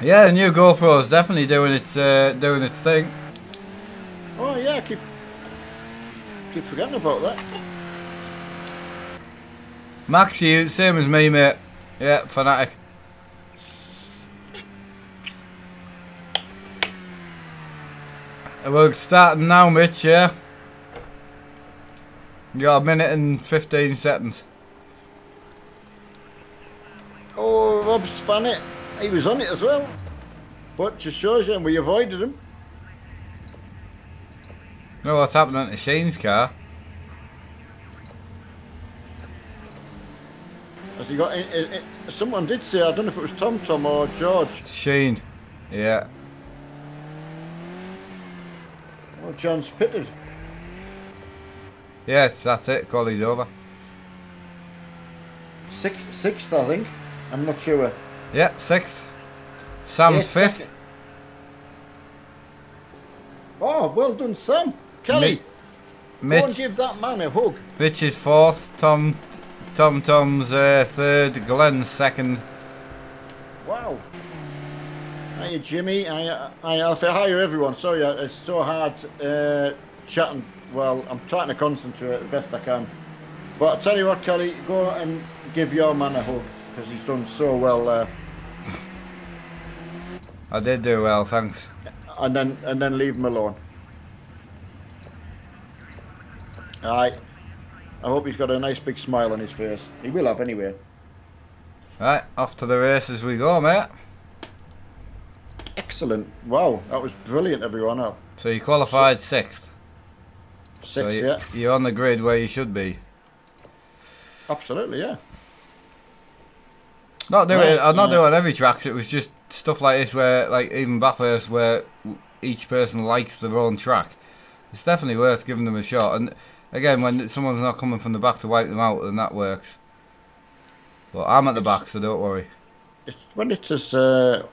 Yeah, the new GoPro is definitely doing its, uh, doing its thing. Yeah, I keep keep forgetting about that. Max, you same as me, mate. Yeah, fanatic. We're starting now, Mitch. Yeah. You got a minute and fifteen seconds. Oh, Rob span it. He was on it as well. But just shows you, and we avoided him. You know what's happening to Shane's car? Has he got? someone did say, I don't know if it was Tom Tom or George. Shane. Yeah. Oh, John's pitted. Yeah, that's it. Quality's over. Sixth, sixth, I think. I'm not sure. Yeah, sixth. Sam's Eighth, fifth. second. Oh, well done, Sam. Kelly, Mi- go and Mitch, give that man a hug. Mitch is fourth. Tom, Tom Tom's uh, third. Glenn's second. Wow. Hiya, Jimmy. Hiya, hiya Alfie. Hiya, everyone. Sorry, uh, it's so hard uh, chatting. Well, I'm trying to concentrate the best I can. But I'll tell you what, Kelly, go and give your man a hug because he's done so well there. I did do well, thanks. and then and then leave him alone. Alright. I hope he's got a nice big smile on his face. He will have anyway. Right, off to the races we go, mate. Excellent. Wow, that was brilliant, everyone. Oh, So you qualified sixth. six, so you, yeah. you're on the grid where you should be. Absolutely, yeah. Not doing I'm not yeah. doing every track. It was just stuff like this where, like even Bathurst, where each person likes their own track. It's definitely worth giving them a shot. And again, when someone's not coming from the back to wipe them out, then that works. But I'm at the back, so don't worry. it's when it's. Uh,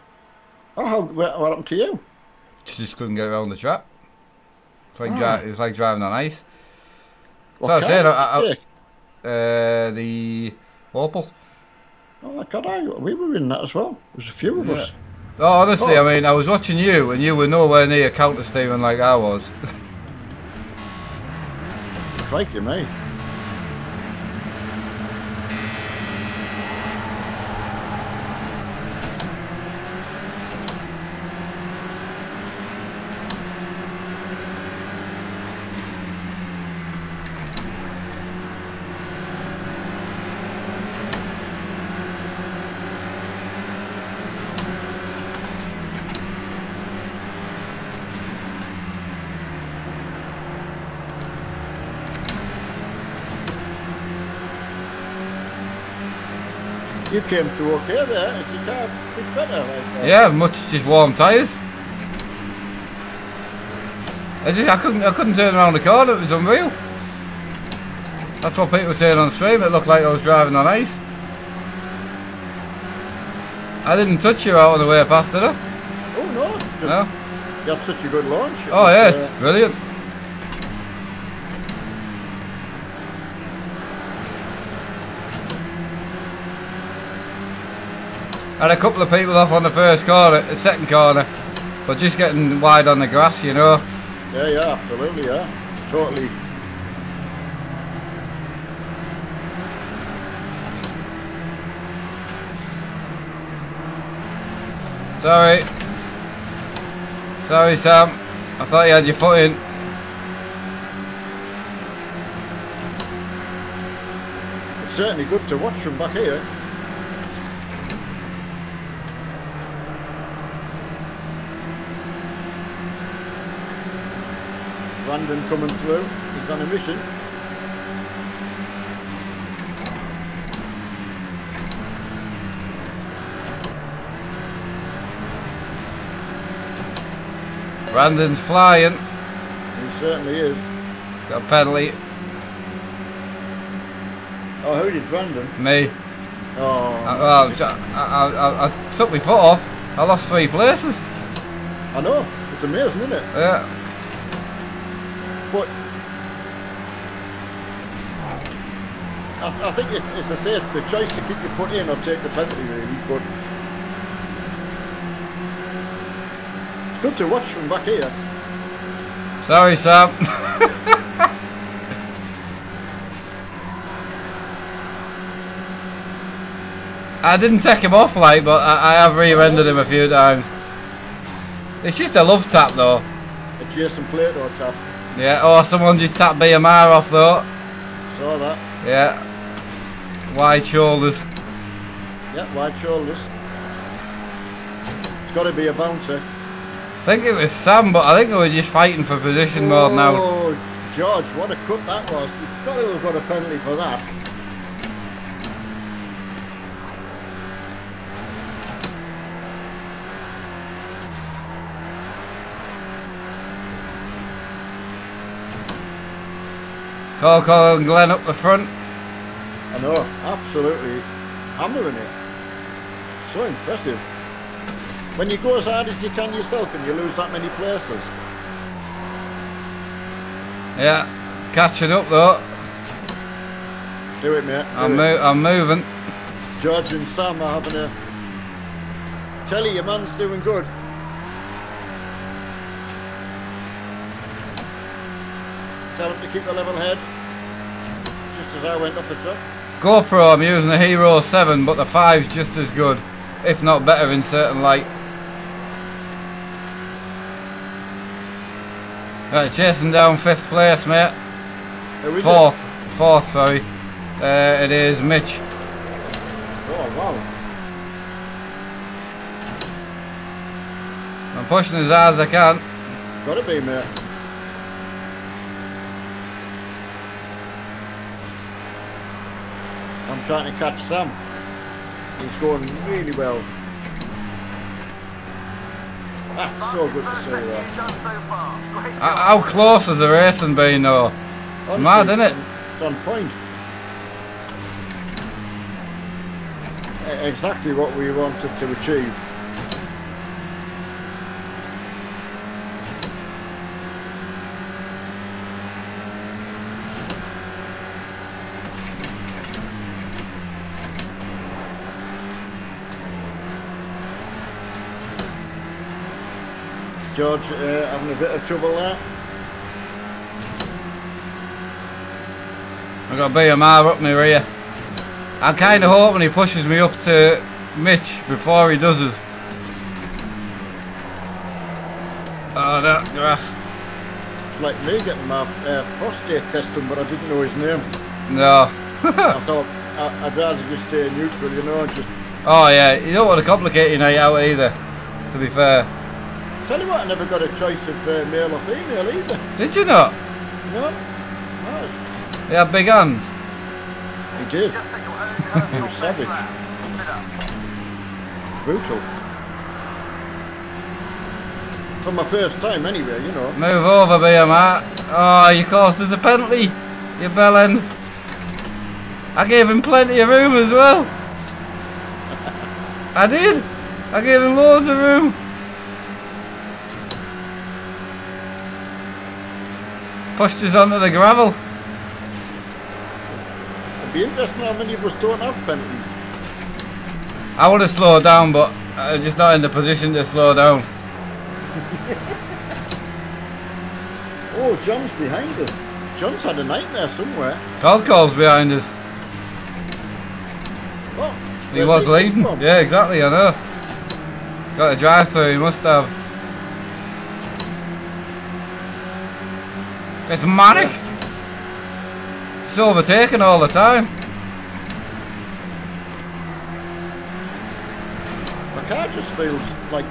oh, how, what, what happened to you? Just couldn't get around the trap. It's like, Ah. dri- it was like driving on ice. What So I said, I- I- Uh, the Opel. Oh my God, I, we were in that as well. There was a few of Yeah. us. Oh, honestly, Oh. I mean, I was watching you, and you were nowhere near counter steering like I was. Crikey, me. You came through okay there. Is your car a bit better? Like, yeah, much just warm tyres. I just, I couldn't, I couldn't turn around the corner. It was unreal. That's what people were saying on stream. It looked like I was driving on ice. I didn't touch you out on the way past, did I? Oh no, just, No. you had such a good launch. Oh yeah, uh, brilliant. Had a couple of people off on the first corner, the second corner, but just getting wide on the grass, you know. yeah, yeah, absolutely, yeah, totally. Sorry. Sorry, Sam. I thought you had your foot in. It's certainly good to watch from back here. Brandon coming through. He's on a mission. Brandon's flying. He certainly is. Got a penalty. Oh, who did Brandon? Me. Oh, I, I, I, I took my foot off. I lost three places. I know. It's amazing, isn't it? Yeah. I, I think it's, it's, I say, it's the choice to keep your foot in or take the penalty, really. But it's good to watch from back here. Sorry, Sam. I didn't take him off, like, but I, I have rear-ended him a few times. It's just a love tap, though. A Jason Plato tap. Yeah. Oh, someone just tapped BMR off, though. Saw that. Yeah. Wide shoulders. Yeah, wide shoulders. It's got to be a bouncer. I think it was Sam, but I think it was just fighting for position more oh, now. Oh, George, what a cut that was. You've got to have got a penalty for that. Call Colin Glenn up the front. I know, absolutely hammering it. So impressive. When you go as hard as you can yourself and you lose that many places. Yeah. Catching up, though. Do it, mate. Do I'm, it. mo- I'm moving. George and Sam are having a. Kelly, your man's doing good. Tell him to keep a level head. Just as I went up the top. GoPro, I'm using a Hero 7, but the 5's just as good, if not better in certain light. Right, chasing down fifth place, mate. Is it? Fourth, fourth, sorry. Uh, it is Mitch. Oh, wow. I'm pushing as hard as I can. Gotta be, mate. I'm trying to catch Sam. He's going really well. That's so good to see that. you've done so far. Great H- job. How close has the racing been, though? It's mad, isn't it? It's on point. exactly what we wanted to achieve. George uh, having a bit of trouble there. I've got BMR up my rear. I'm kind of hoping he pushes me up to Mitch before he does us. Oh, that grass. It's like me getting my uh, prostate tested, but I didn't know his name. No. I thought I, I'd rather just stay neutral, you know, just Oh yeah, you don't want to complicate your night out either. To be fair. Tell you what, I never got a choice of uh, male or female either. Did you not? No? No, They have big hands. he did. You'll earn He was savage. Keep it up. Brutal. For my first time anyway, you know. Move over, BMR. Oh, you caused us a penalty. You bellend. I gave him plenty of room as well. I did. I gave him loads of room. Pushed us onto the gravel. It'd be interesting how many of us don't have penalties. I would have slowed down, but I'm just not in the position to slow down. Oh, John's behind us. John's had a nightmare somewhere. Cold calls behind us. Oh, He was leading. Yeah, exactly, I know. Got a drive through, he must have. It's manic. It's overtaken all the time. My car just feels like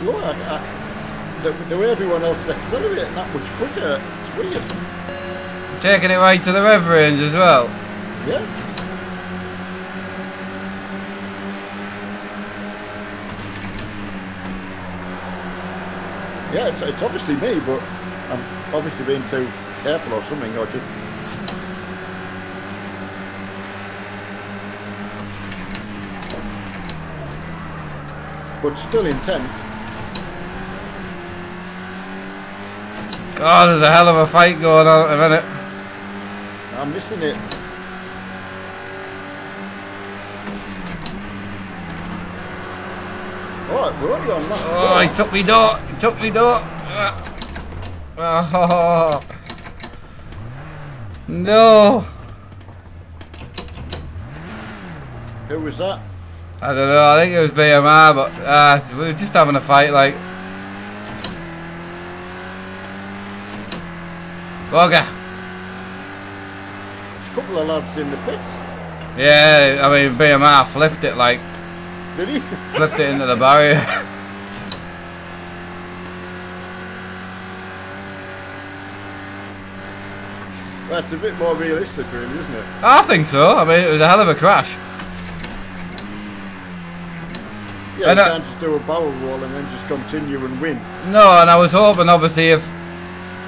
slow. I, I, the, the way everyone else is accelerating that much quicker, it's weird. Taking it right to the rev range as well. Yeah. Yeah, it's, it's obviously me, but I'm obviously been too careful or something, or just but still intense. God, there's a hell of a fight going on at the minute. I'm missing it. Oh, we're on that. Oh, he took me door. He took me door. Oh. No. Who was that? I don't know, I think it was BMR, but uh, we were just having a fight like. Bugger. A couple of lads in the pits. Yeah, I mean, BMR flipped it like, Did he? flipped it into the barrier. That's a bit more realistic, really, isn't it? I think so. I mean, it was a hell of a crash. Yeah, I you can't just do a barrel roll and then just continue and win. No, and I was hoping, obviously, if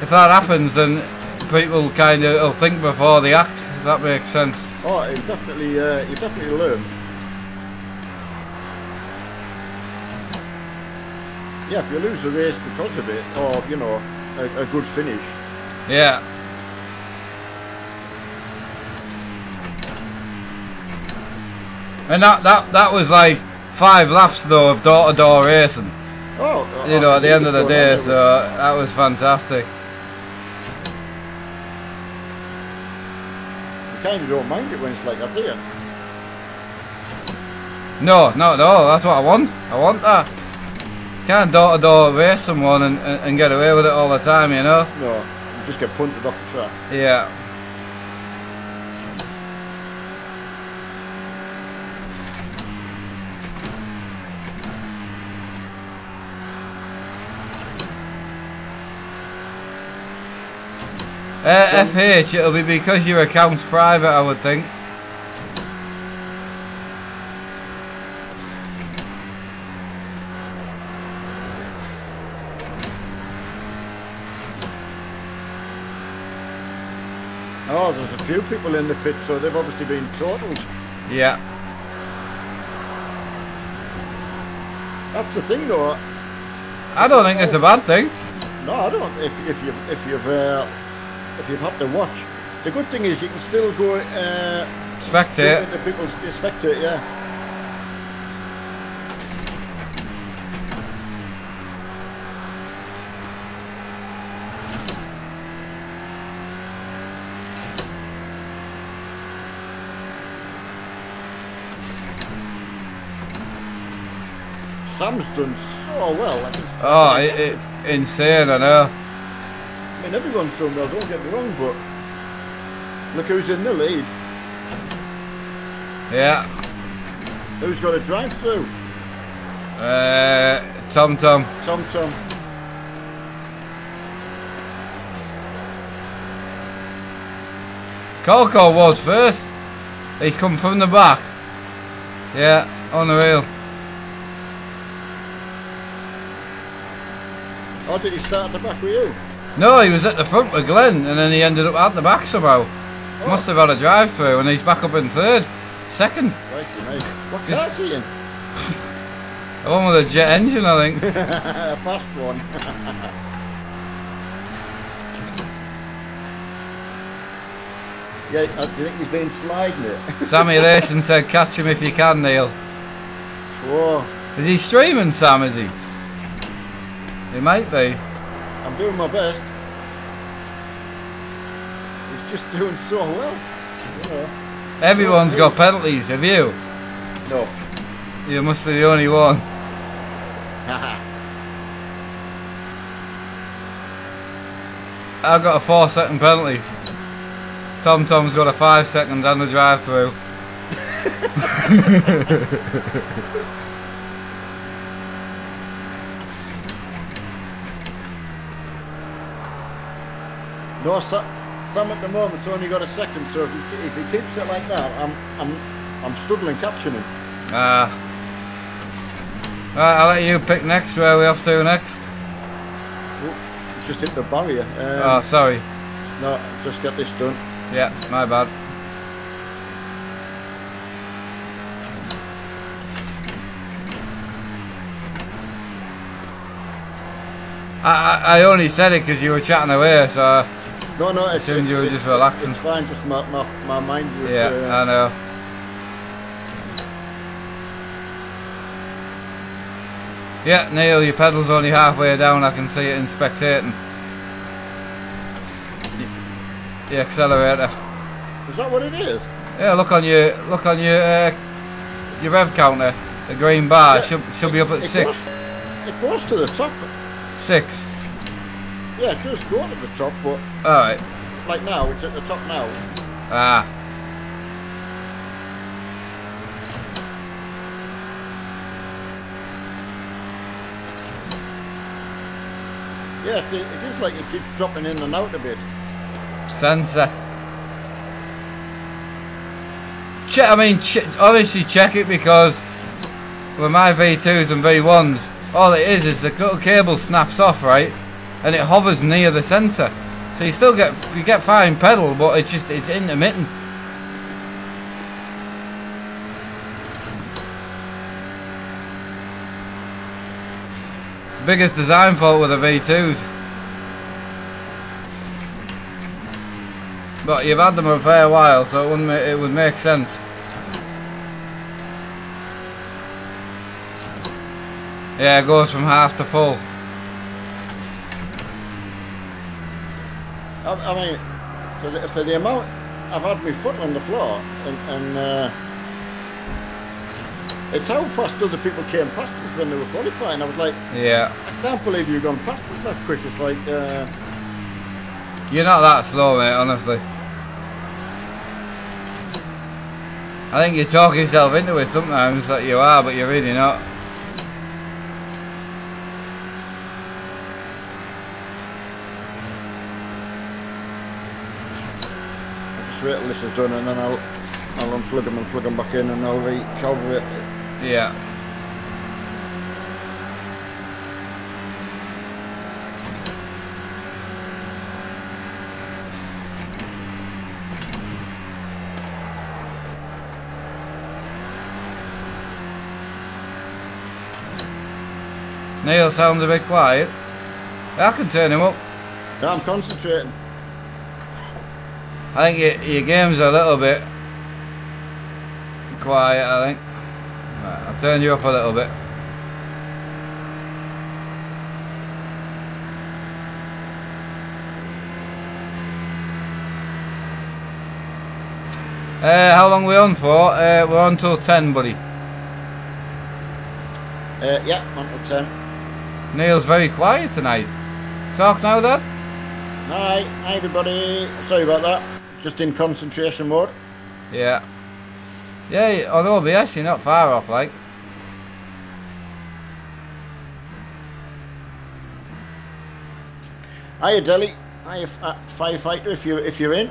if that happens, then people kind of will think before they act. If that makes sense. Oh, you definitely, uh, you definitely learn. Yeah, if you lose a race because of it, or you know, a, a good finish, Yeah. And that that that was like five laps though of door to door racing. Oh, oh, You know, at the end of the day, so that was fantastic. you kind of don't mind it when it's like do you? No, not at all. That's what I want. I want that. Can't door to door race someone and, and, and get away with it all the time, you know? No, you just get punted off the track. Yeah. Uh, FH, it'll be because your account's private, I would think. Oh, there's a few people in the pit, so they've obviously been totaled. Yeah. That's the thing, though. I don't think it's a bad thing. No, I don't. If if you if you've uh, if you've had to watch, the good thing is you can still go uh, Spectate. into people's spectate. Yeah. Sam's done so well. Oh, it, it, insane, I know. Mean, everyone's done well. Don't get me wrong, but look who's in the lead. Yeah. Who's got a drive-through? Uh, Tom Tom. Tom Tom. Coco was first. He's come from the back. Yeah, on the wheel. Or did he start at the back with you? No, he was at the front with Glenn, and then he ended up at the back somehow. Oh. Must have had a drive through, and he's back up in third. Second. Right, mate. What Yes. car's he in? The one with a jet engine, I think. a fast one. yeah, do you think he's been sliding it? Sammy Layson said, catch him if you can, Neil. Whoa, Is he streaming, Sam, is he? He might be. I'm doing my best. Just doing so well. Know. Everyone's got penalties, have you? No. You must be the only one. I've got a four second penalty. Tom Tom's got a five second and the drive through. no, Sa- Sam at the moment's only got a second, so if he, if he keeps it like that, I'm, I'm, I'm struggling catching him. Ah. right, I'll let you pick next where we off to next. He just hit the barrier. Um, Oh, sorry. No, just get this done. Yeah, my bad. I, I, I only said it because you were chatting away, so No, no, it's, assumed you were just relaxing. It's fine, just my, my, my mind was... Yeah, uh, I know. Yeah, Neil, your pedal's only halfway down. I can see it in spectating. The accelerator. is that what it is? Yeah, look on your look on your uh, your rev counter. The green bar Yeah. should should be up at It six. Goes, it goes to the top. Six. Yeah, it does go to the top, but All right. like now, it's at the top now. Ah. Yeah, it, it is like it keeps dropping in and out a bit. Sensor. Check. I mean, ch honestly, check it because with my V2s and V1s, all it is is the little cable snaps off, right, and it hovers near the sensor. So you still get you get fine pedal, but it's just it's intermittent. Biggest design fault with the V2s. But you've had them a fair while, so it, wouldn't it would make sense. Yeah, it goes from half to full. I, I mean, for the, for the amount I've had my foot on the floor, and, and uh, it's how fast other people came past us when they were qualifying. I was like, Yeah. I can't believe you've gone past us that quick. It's like, uh, You're not that slow, mate, honestly. I think you talk yourself into it sometimes that you are, but you're really not. Wait till this is done, and then I'll I'll unplug them and plug them back in, and I'll recalibrate. it. Yeah. Neil sounds a bit quiet. I can turn him up. Yeah, I'm concentrating. I think your, your game's a little bit quiet, I think. Right, I'll turn you up a little bit. Uh, how long we on for? Uh, we're on till 10, buddy. Uh, yeah, on to 10. Neil's very quiet tonight. Talk now, Dad? Hi, hi everybody. Sorry about that. Just in concentration mode. Yeah. Yeah, on OBS, you're not far off, like. Hiya, Delhi. Hiya, firefighter, if you if you're in.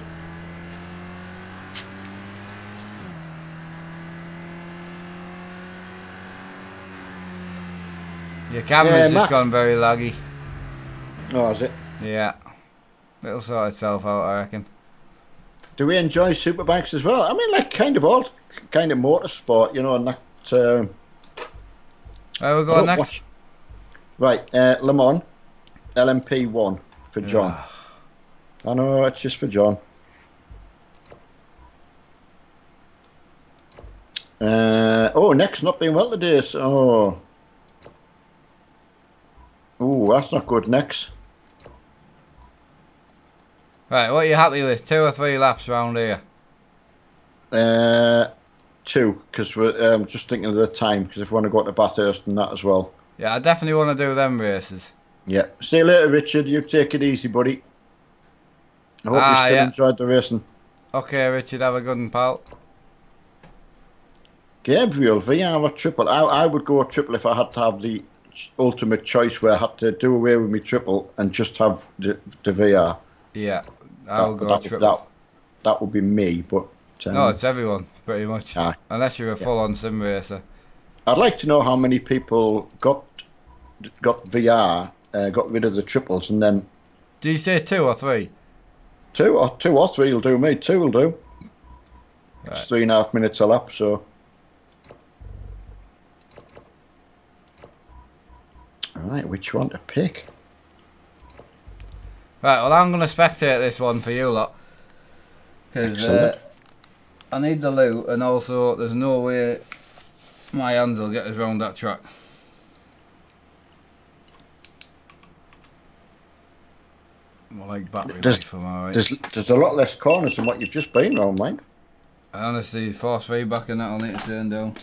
Your camera's Yeah, just gone very laggy. Oh, is it? Yeah. It'll sort itself out, I reckon. Do we enjoy superbikes as well? I mean, like kind of all kind of motorsport, you know, and that. Um, Where we I go next? watch- Right, uh, Le Mans, LMP one for John. I know it's just for John. Uh, oh, next not being well today. So, oh, oh, that's not good. Next, Right, what are you happy with? Two or three laps round here? uh, two, because we're um, just thinking of the time. Because if we want to go to Bathurst and that as well. Yeah, I definitely want to do them races. Yeah. See you later, Richard. You take it easy, buddy. I hope Ah, you still yeah. enjoyed the racing. Okay, Richard, have a good one, pal. Gabriel, VR or triple? I, I would go a triple if I had to have the ultimate choice where I had to do away with my triple and just have the, the VR. Yeah, I'll that, go that, triple. That, that would be me, but um, No, it's everyone, pretty much. Aye. Unless you're a full-on sim racer. I'd like to know how many people got got VR, uh, got rid of the triples, and then Do you say two or three? two or two or three will do me. Two will do. Right. It's three and a half minutes a lap, so. All right, which one to pick? Right, well, I'm going to spectate this one for you lot. Because uh, I need the loot, and also there's no way my hands will get us round that track. More like battery Does- life, am I right? There's there's a lot less corners than what you've just been round, mind. I honestly, force feedback and that I'll need to turn down.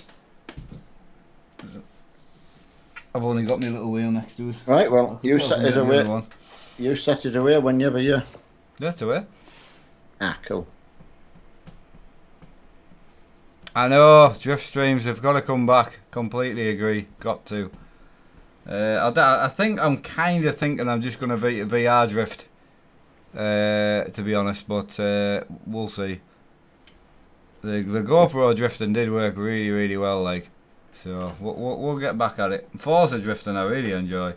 I've only got my little wheel next to us. Right, well, you Well, set it the away. You set it away whenever you. That's away. Ah, cool. I know drift streams have got to come back. Completely agree. Got to. Uh, I, I think I'm kind of thinking I'm just going to be a VR drift. Uh, to be honest, but uh, we'll see. The the GoPro drifting did work really really well, like. So we'll, we'll, we'll get back at it. Forza drifting I really enjoy.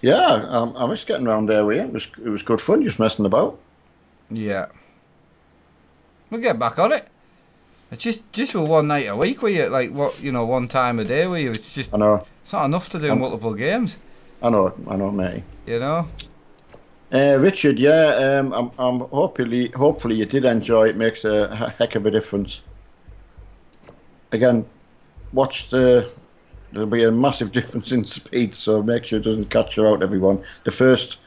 Yeah, um, I was getting round there with you. It was it was good fun just messing about. Yeah. We'll get back on it. It's just just for one night a week with you, like what you know, one time a day with you. It's just I know, it's not enough to do Um, multiple games. I know, I know, mate. You know. Uh, Richard, yeah, um, I'm, I'm hopefully, hopefully you did enjoy. It makes a heck of a difference. Again, watch the. There'll be a massive difference in speed, so make sure it doesn't catch you out, everyone. The first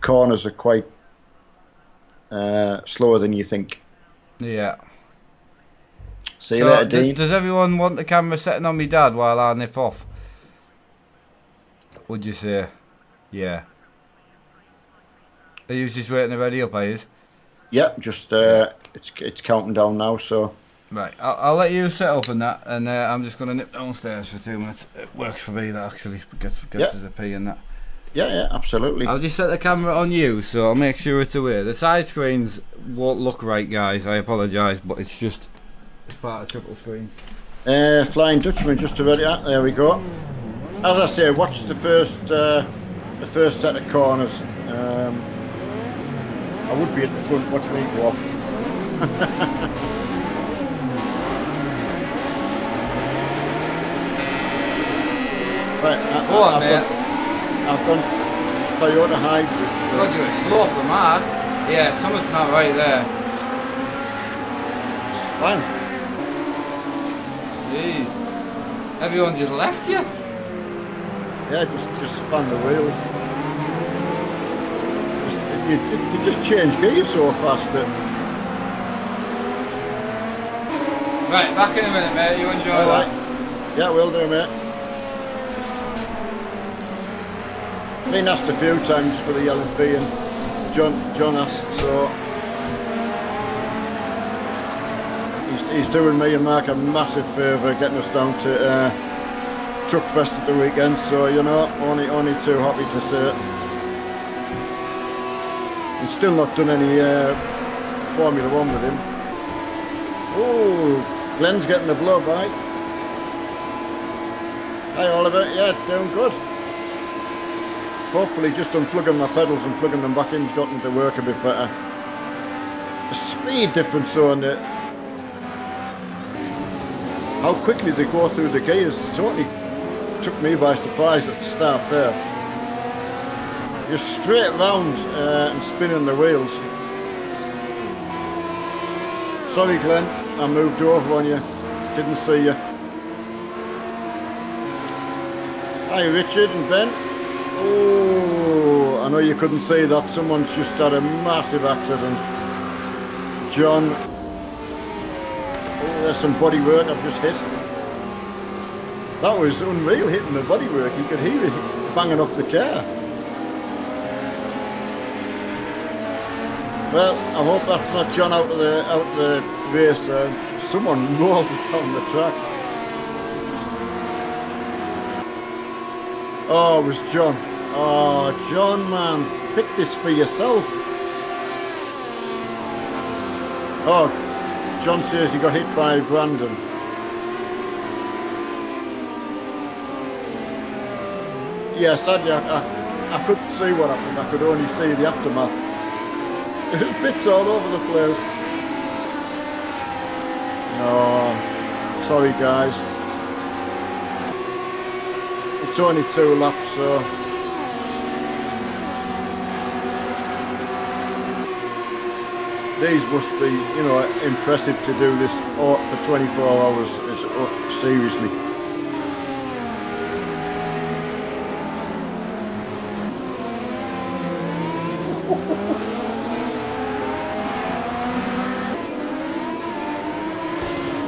corners are quite uh, slower than you think. Yeah. See you So, later, d- Dean. does everyone want the camera setting on me dad while I nip off? Would you say? Yeah. Are you just waiting to ready up, are you? Yeah, just uh, it's it's counting down now. So Right, I'll, I'll let you set up and that, and uh, I'm just going to nip downstairs for two minutes. It works for me, that actually. Gets, gets Yeah. us a pee and that. yeah, yeah, absolutely. I'll just set the camera on you, so I'll make sure it's aware. The side screens won't look right, guys. I apologise, but it's just it's part of triple screen. Uh, Flying Dutchman just about it. There we go. As I say, watch the first uh, the first set of corners. Um, I would be at the front. Watch me go off. Right, I, Go on, I've. Gone, I've gone Toyota Hybrid. God, you were slow off the mark. Yeah, something's not right there. Fine. Jeez. Everyone just left you? Yeah, just just span the wheels. Just, you, you, you just change gears so fast that. Right, back in a minute, mate. You enjoy All that. Yeah, will do, mate. Been asked a few times for the LFB and John John asked, so he's, he's doing me and Mark a massive favour getting us down to uh, Truckfest at the weekend. So you know, only only too happy to see it. He's still not done any uh, Formula One with him. Oh, Glenn's getting a blow by. Hi Oliver, yeah, doing good. Hopefully just unplugging my pedals and plugging them back in's gotten to work a bit better. The speed difference on it. How quickly they go through the gears totally took me by surprise at the start there. Just straight round uh, and spinning the wheels. Sorry Glenn, I moved over on you. Didn't see you. Hi Richard and Ben. Oh, know you couldn't see that. Someone's just had a massive accident. John. Oh, there's some body work I've just hit. That was unreal hitting the body work. You could hear it banging off the car. Well, I hope that's not John out of the out of the race. Uh, someone rolled down the track. Oh, it was John. Oh, John, man, pick this for yourself. Oh, John says he got hit by Brandon. Yeah, sadly, I, I, I couldn't see what happened. I could only see the aftermath. Bits all over the place. Oh, sorry, guys. It's only two laps, so. These must be, you know, impressive to do this for 24 hours. It's, oh, seriously.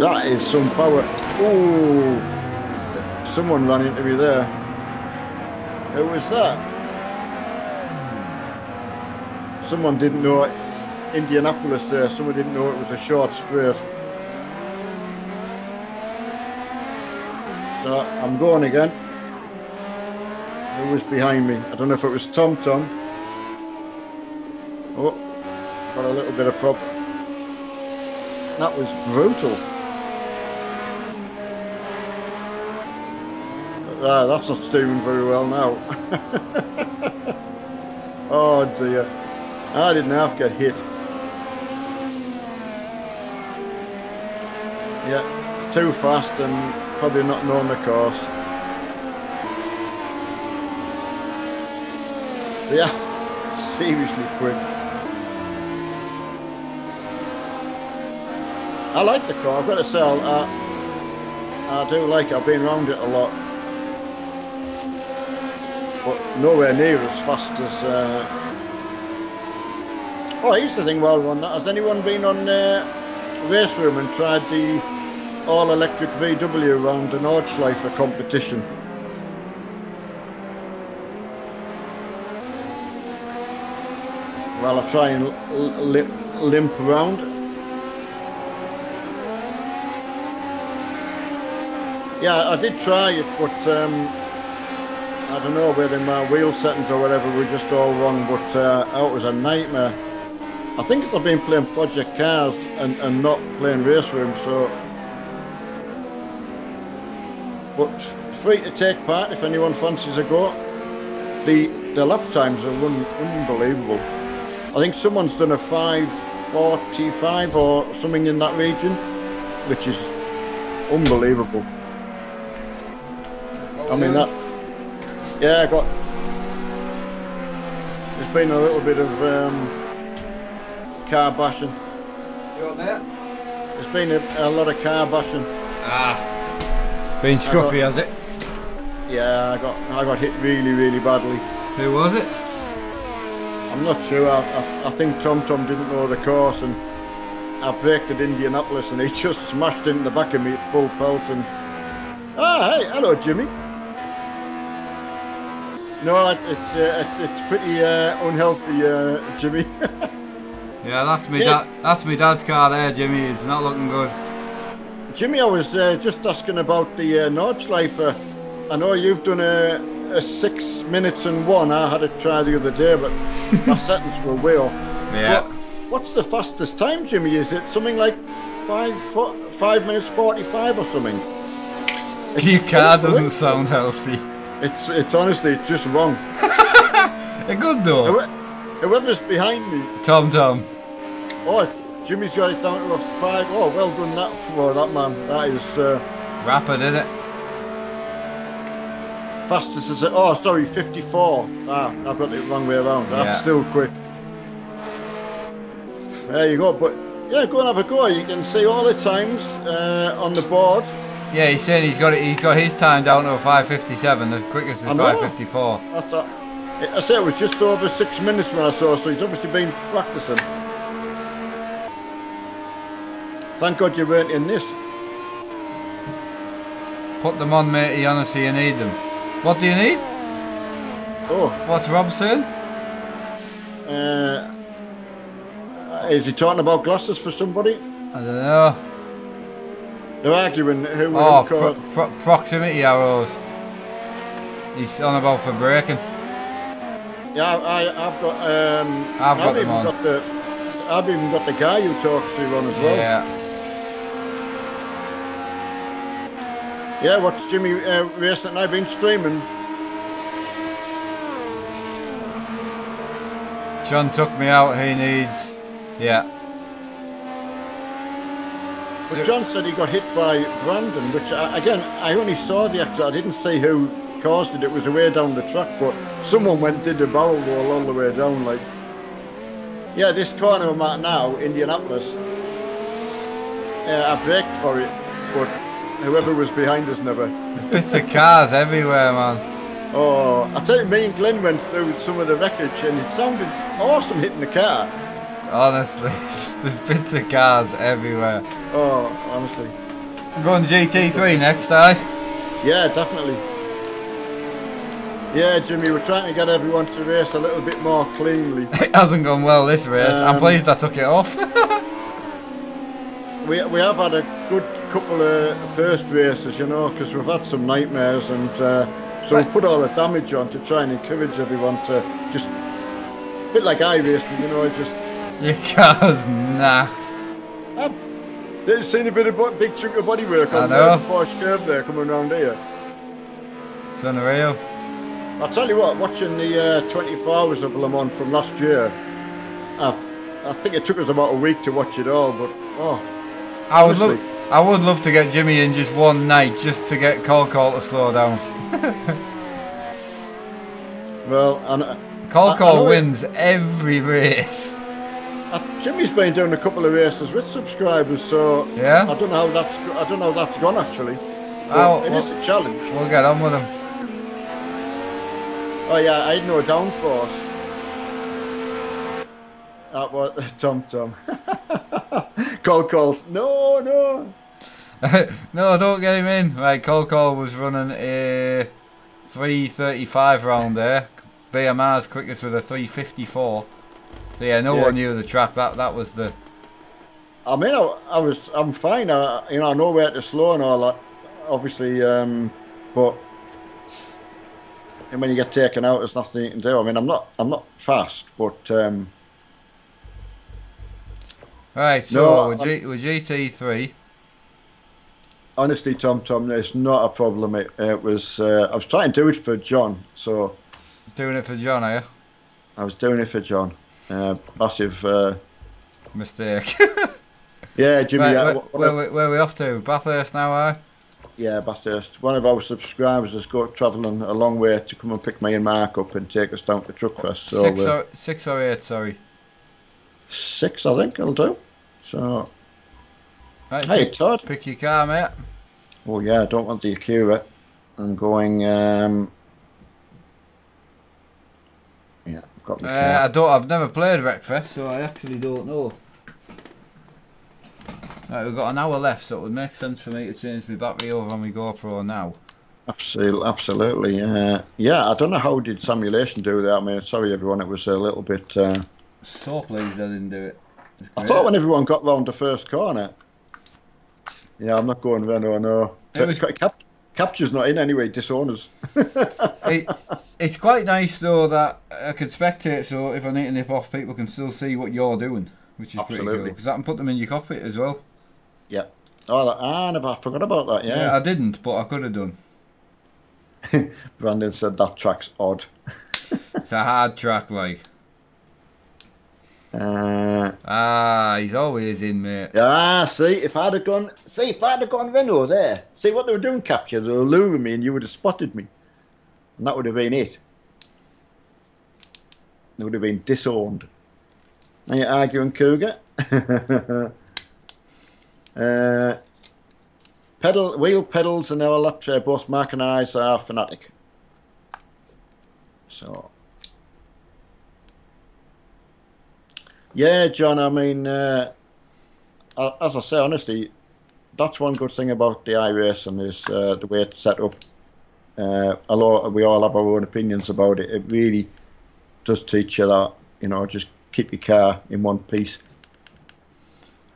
That is some power. Ooh, someone ran into me there. Who was that? Someone didn't know it. Indianapolis there. Someone didn't know it was a short straight. So I'm going again. Who was behind me? I don't know if it was Tom Tom. Oh, got a little bit of problem. That was brutal. Ah, that's not steering very well now. oh dear. I didn't half get hit. Yeah, too fast and probably not knowing the course. Yeah, seriously quick. I like the car, I've got to say, I, I do like it, I've been around it a lot. But nowhere near as fast as... Uh... Oh, here's the thing while we're that. Has anyone been on uh, Race Room and tried the all-electric VW around the Nordschleife competition? Well, I try and limp around. Yeah, I did try it, but um, I don't know whether my wheel settings or whatever were just all wrong. But uh, oh, it was a nightmare. I think it's I've been playing Project Cars and, and not playing Race Room, so. But free to take part if anyone fancies a go. The the lap times are un, unbelievable. I think someone's done a 545 or something in that region, which is unbelievable. I mean that Yeah, I got. There's been a little bit of um, car bashing. You up there? There's been a, a lot of car bashing. Ah. Been scruffy, has it? Yeah, I got I got hit really really badly. Who was it? I'm not sure. I, I, I think Tom Tom didn't know the course and I braked at Indianapolis and he just smashed into the back of me at full pelt and ah hey hello Jimmy. No, it's uh, it's it's pretty uh, unhealthy, uh, Jimmy. Yeah, that's me Yeah. dad. That's me dad's car there, Jimmy. It's not looking good. Jimmy, I was uh, just asking about the uh, Nordschleife. I know you've done a, a six minutes and one. I had a try the other day, but my settings were way off. Yeah. What, what's the fastest time, Jimmy? Is it something like five minutes forty-five or something? Your car doesn't sound healthy. It's it's honestly it's just wrong. They're good though. Whoe- Whoever's behind me, Tom Tom. Oh, Jimmy's got it down to a five. Oh, well done that for that man. That is uh, Rapid, isn't it? fastest as it. Oh, sorry, fifty-four. Ah, I've got it wrong way around. That's Yeah. still quick. There you go. But yeah, go and have a go. You can see all the times uh, on the board. Yeah, he's saying he's got it. He's got his time down to a 5:57. The quickest is know. 5:54. I thought. I said it was just over six minutes when I saw, so he's obviously been practicing. Thank God you weren't in this. Put them on, matey. Honestly, you need them. What do you need? Oh, What's Rob saying? uh, is he talking about glasses for somebody? I don't know. They're arguing who Oh, pro- pro- proximity arrows. He's on about for breaking. Yeah, I, I've got. Um, I've got them even on. got the. I've even got the guy who talks to on as well. Yeah. Yeah, what's Jimmy uh, racing? I've been streaming. John took me out. He needs. Yeah. But John said he got hit by Brandon, which I, again I only saw the accident. I didn't see who caused it. It was away down the track, but someone went did a barrel roll all the way down. Like, yeah, this corner I'm at now, Indianapolis. Uh, I braked for it, but whoever was behind us never. Bits of cars everywhere, man. Oh, I tell you, me and Glenn went through some of the wreckage, and it sounded awesome hitting the car. Honestly, there's bits of cars everywhere. Oh, honestly, I'm going GT3 next, eh? yeah, definitely. Yeah, Jimmy, we're trying to get everyone to race a little bit more cleanly. It hasn't gone well this race. I'm Um, pleased I took it off. We, we have had a good couple of first races, you know, because we've had some nightmares, and uh, so we've put all the damage on to try and encourage everyone to just, a bit like iRacing, you know, just. Your car's knacked. I've they've seen a bit of bo- big chunk of bodywork I on the Porsche curve there coming around here. It's unreal. I'll tell you what, watching the uh, 24 hours of Le Mans from last year, I've, I think it took us about a week to watch it all, but oh, I would love. I would love to get Jimmy in just one night, just to get Call Call to slow down. well, and Call Call know it- wins every race. uh, Jimmy's been doing a couple of races with subscribers, so Yeah? I don't know how that's I don't know how that's gone actually. Oh, it well- is a challenge. We'll get on with him. Oh yeah, I had no downforce. That was Tom Tom. Call calls. No, no. no, don't get him in. Right, Call Call was running a 335 round there. BMR's quickest with a 354. So yeah, no Yeah. one knew the track. That that was the. I mean, I, I was, I'm fine. I, you know, I know where to slow and all that. Obviously, um, but and when you get taken out, there's nothing you can do. I mean, I'm not, I'm not fast, but um, Right, so No, with, G, with GT3, honestly, Tom Tom, it's not a problem. It, it was, uh, I was trying to do it for John, so doing it for John, are you? I was doing it for John. Uh, massive, uh, Mistake. yeah, Jimmy. right, where, where, we- where we off to? Bathurst now, are Yeah, Bathurst. One of our subscribers has got travelling a long way to come and pick me and Mark up and take us down to Truckfest. So six, uh, or, six or eight, sorry. six, I think, I'll do. So, Right, hey, pick, Todd. pick your car, mate. Oh yeah, I don't want the Acura. I'm going. Um, yeah, I've got Uh, I don't. I've never played Wreckfest, so I actually don't know. Right, we've got an hour left, so it would make sense for me to change my battery over on my GoPro now. Absolutely, absolutely. Uh, yeah, I don't know how did Simulation do that. I mean, sorry everyone, it was a little bit. Uh, So pleased I didn't do it. I thought when everyone got round the first corner. Yeah, I'm not going Renault, no. It was- Cap- Capture's not in anyway, Dishonours. it, it's quite nice though that I can spectate, so if I need to nip off, people can still see what you're doing, which is pretty cool. Because I can put them in your cockpit as well. Yeah. Oh, that- ah, I never forgot about that, Yeah, yeah. I didn't, but I could have done. Brandon said that track's odd. It's a hard track, like. Uh, Ah, he's always in, mate. ah, see, if I'd have gone, see, if I'd have gone Renault there, see what they were doing, Capture, they were luring me and you would have spotted me. And that would have been it. They would have been disowned. Now you're arguing Cougar. uh, pedal, wheel pedals and our lap uh, both Mark and I are Fanatec. So. Yeah, John, I mean, uh, as I say, honestly, that's one good thing about the iRacing is uh, the way it's set up. Uh, although we all have our own opinions about it, it really does teach you that, you know, just keep your car in one piece.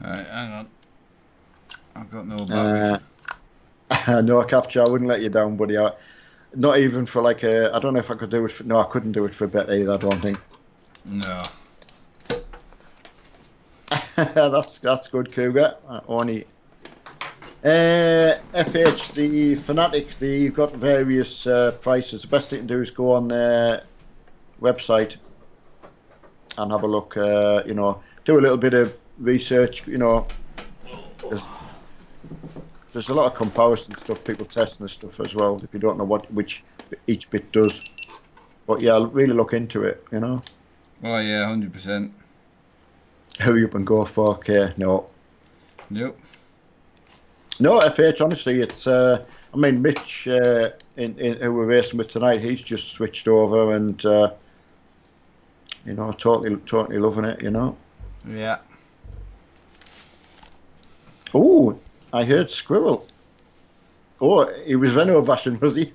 Right, hang on. I've got no battery. Uh, no, capture, I wouldn't let you down, buddy. I, not even for like a, I don't know if I could do it for, no, I couldn't do it for a bet either, I don't think. no. that's that's good, Cougar. Only uh, FH the Fanatec. They've got various uh, prices. The best thing to do is go on their website and have a look. Uh, you know, do a little bit of research. You know, there's, there's a lot of comparison stuff. People testing the stuff as well. If you don't know what which each bit does, but yeah, really look into it. You know, Oh yeah, hundred percent. Hurry up and go 4K. No. Nope. No, FH, honestly, it's. Uh, I mean, Mitch, uh, in, in, who we're racing with tonight, he's just switched over and, uh, you know, totally, totally loving it. You know. Yeah. Oh, I heard Squirrel. Oh, he was Renault bashing, was he?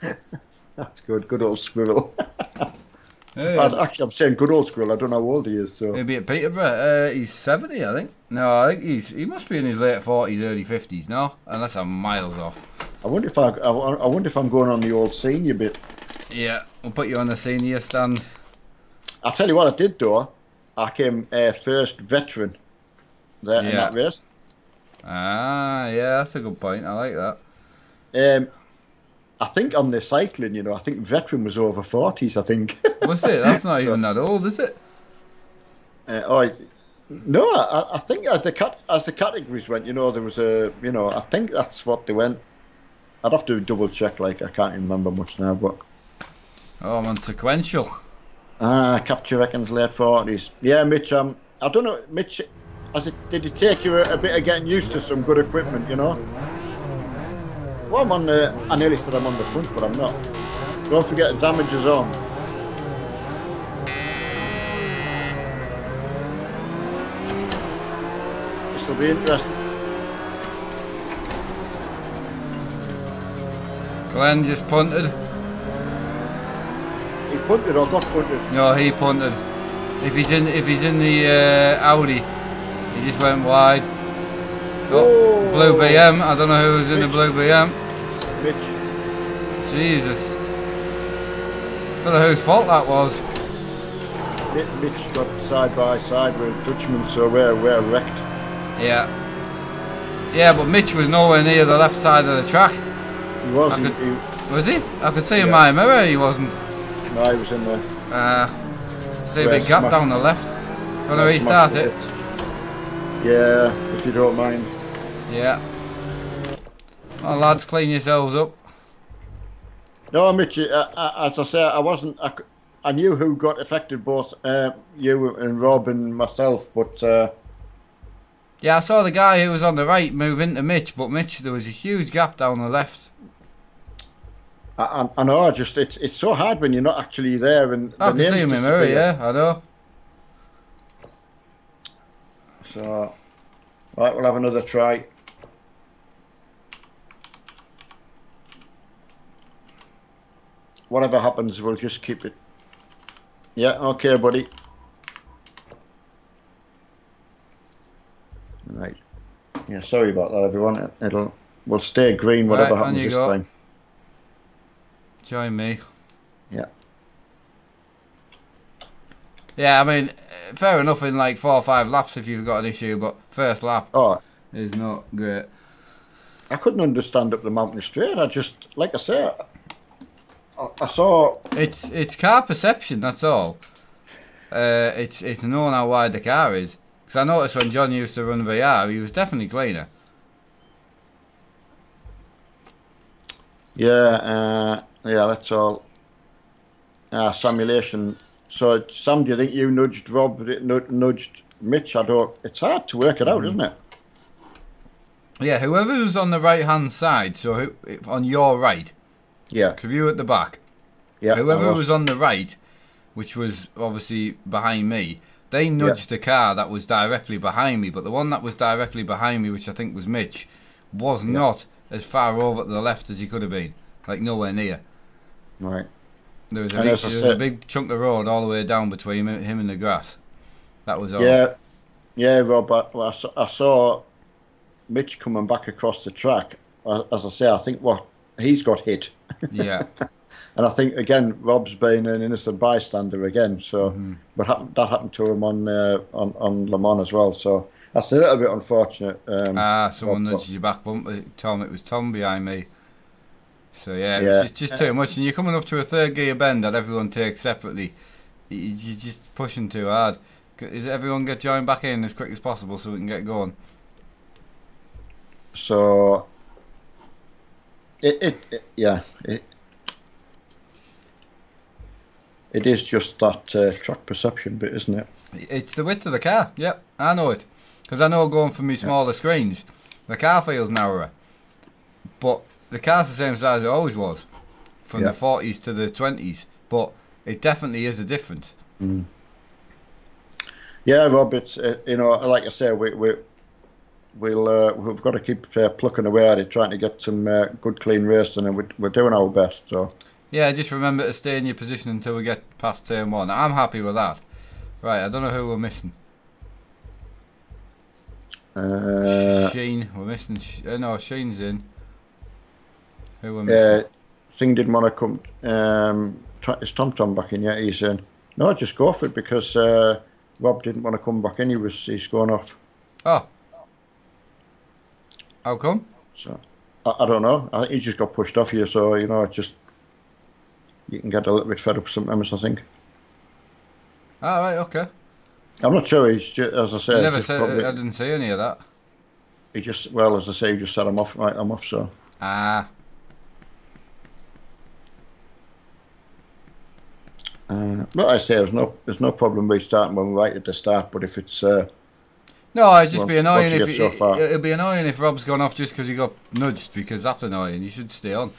That's good. Good old Squirrel. Hey, Actually, I'm saying good old Squirrel. I don't know how old he is. So maybe at Peterborough. Uh, he's seventy, I think. No, I think he's he must be in his late forties, early fifties. No, unless I'm miles off. I wonder if I, I, I wonder if I'm going on the old senior bit. Yeah, we'll put you on the senior stand. I'll tell you what I did though. I came uh, first veteran there in that race. Ah, yeah, that's a good point. I like that. Um, I think on the cycling, you know, I think veteran was over forties. I think. What's it? That's not So- even that old, is it? uh, oh, no, I, I think as the cat as the categories went, you know, there was a, you know, I think that's what they went. I'd have to double check. Like I can't remember much now, but Oh, I'm on sequential. ah, capture reckons late forties. Yeah, Mitch. Um, I don't know, Mitch. As it did it take you a, a bit of getting used to some good equipment, you know? Well, I'm on the. I nearly said I'm on the front, but I'm not. Don't forget the damage is on. This will be interesting. Glenn just punted. He punted or got punted. No, he punted. If he's in, if he's in the uh, Audi, he just went wide. Oh, blue BM. I don't know who was in the blue BM. Mitch, Jesus. Don't know whose fault that was. Mitch, Mitch got side by side with Dutchman, so we're we're wrecked. Yeah. Yeah, but Mitch was nowhere near the left side of the track. He was. Could- he, Was he? I could see in Yeah. my mirror he wasn't. no, he was in the. Uh, see a big gap down the left. Gonna restart it. Yeah, if you don't mind. Yeah. Oh, lads, clean yourselves up. No, Mitch. Uh, uh, as I say, I wasn't. I knew who got affected, both uh, you and Rob and myself. But uh, Yeah, I saw the guy who was on the right move into Mitch, but Mitch, there was a huge gap down the left. I, I, I know. I just it's it's so hard when you're not actually there and I the can see him in mirror, yeah, I know. So, right, we'll have another try. Whatever happens, we'll just keep it. Yeah, okay, buddy. Right. Yeah, sorry about that, everyone. It- It'll we'll stay green, whatever Right, happens this go. time. Join me. Yeah. Yeah, I mean, fair enough in like four or five laps if you've got an issue, but first lap Oh, is not great. I couldn't understand up the mountain straight. I just, like I say, I, I saw It's it's car perception, that's all. Uh, it's it's known how wide the car is. Because I noticed when John used to run VR, he was definitely cleaner. Yeah, uh, yeah, that's all. Ah, simulation. So, Sam, do you think you nudged Rob, nudged Mitch? I don't. It's hard to work it out, isn't it? Yeah, whoever was on the right hand side, so who, on your right, Yeah, you at the back, yeah. whoever was on the right, which was obviously behind me, they nudged the car that was directly behind me, but the one that was directly behind me, which I think was Mitch, was not as far over to the left as he could have been. Like nowhere near. right. There was a big, there was a big chunk of road all the way down between him, and the grass. That was all. Yeah, yeah, Rob. I, well, I, saw, Mitch coming back across the track. As I say, I think what he's got hit, Yeah. and I think again Rob's been an innocent bystander again. So, Mm-hmm. but happened, that happened to him on uh, on on Le Mans as well. So that's a little bit unfortunate. Um, Ah, someone nudged your back bumper. Tom, it was Tom behind me. So yeah, Yeah. was just, just too much. And you're coming up to a third gear bend that everyone takes separately. You- You're just pushing too hard. Is everyone get joined back in as quick as possible so we can get going? So it, it, it yeah it it is just that uh, track perception bit, isn't it? It's the width of the car. Yep, I know it. Because I know going from me smaller screens, the car feels narrower. But the car's the same size it always was. From Yeah. the 40s to the 20s. But it definitely is a difference. Yeah, Rob. It's uh, you know like I say we we we'll uh, we've got to keep uh, plucking away at it, trying to get some uh, good clean racing, and we're, we're doing our best. So Yeah, just remember to stay in your position until we get past turn one. I'm happy with that. Right, I don't know who we're missing. uh, Sheen, we're missing. Sh- uh, no, Sheen's in. Who we're missing? Thing didn't want to come. Um, T- is Tom Tom back in yet? He's in. No, just go for it because uh, Rob didn't want to come back in. He was he's going off. Oh. How come? So I, I don't know. I think he just got pushed off here. So you know, it's just you can get a little bit fed up sometimes. I think. Ah, right, okay. I'm not sure. He's just, as I I said. never said. probably- I didn't see any of that. he just well, as I say, he just said I'm off. Right, I'm off. So Ah, uh, but I say there's no there's no problem restarting when we're right at the start. But if it's uh, no, it'd just be annoying if get it, so it'd be annoying if Rob's gone off just because he got nudged because that's annoying. You should stay on.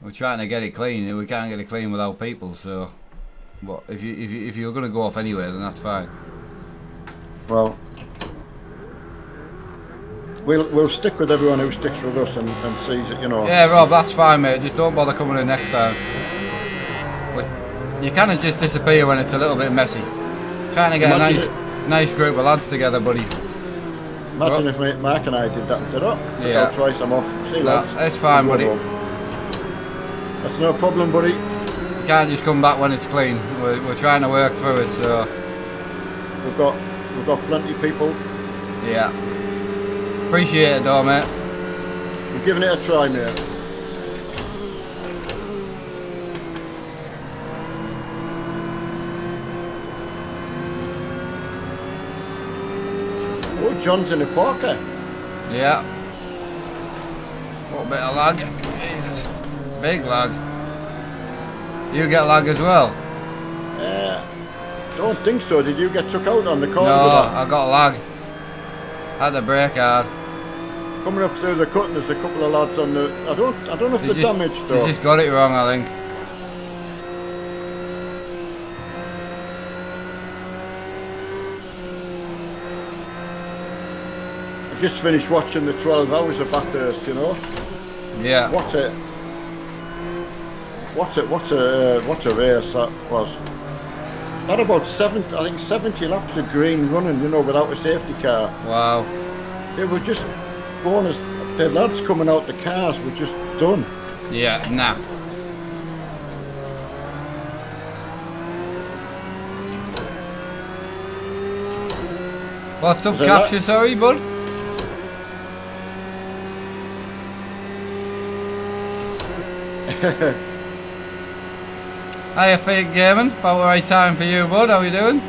We're trying to get it clean, and we can't get it clean without people. So, but if you if you if you're gonna go off anyway, then that's fine. well. We'll, we'll stick with everyone who sticks with us and, and sees it, you know. Yeah, Rob, that's fine, mate. Just don't bother coming in next time. But you kind of just disappear when it's a little bit messy. Trying to get a Imagine nice, nice group of lads together, buddy. Imagine if mate Mark and I did that and said, oh, Yeah. yeah. twice I'm off. See you No, lads. it's fine, We'll buddy. home. That's no problem, buddy. You can't just come back when it's clean. We're, we're trying to work through it, so We've got we've got plenty of people. yeah. Appreciate it, though, mate. We're giving it a try, mate. Oh, John's in a poker. Yeah. What bit of lag. Jesus. Big lag. You get lag as well? Uh, don't think so. Did you get took out on the No, corner that? I got lag. Had to brake hard. Coming up through the cut, and there's a couple of lads on the. I don't. I don't know if You they're just, damaged you just got it wrong, I think. Just finished watching the 12 hours of Bathurst. You know. Yeah. What a. What a what a uh, what a race that was. That about 70, I think 70 laps of green running, you know, without a safety car. Wow. They were just going as the lads coming out the cars were just done. Yeah, nah. What's up, Capture? Sorry, bud. Hiya, fake gaming. About the right time for you, bud. How you doing?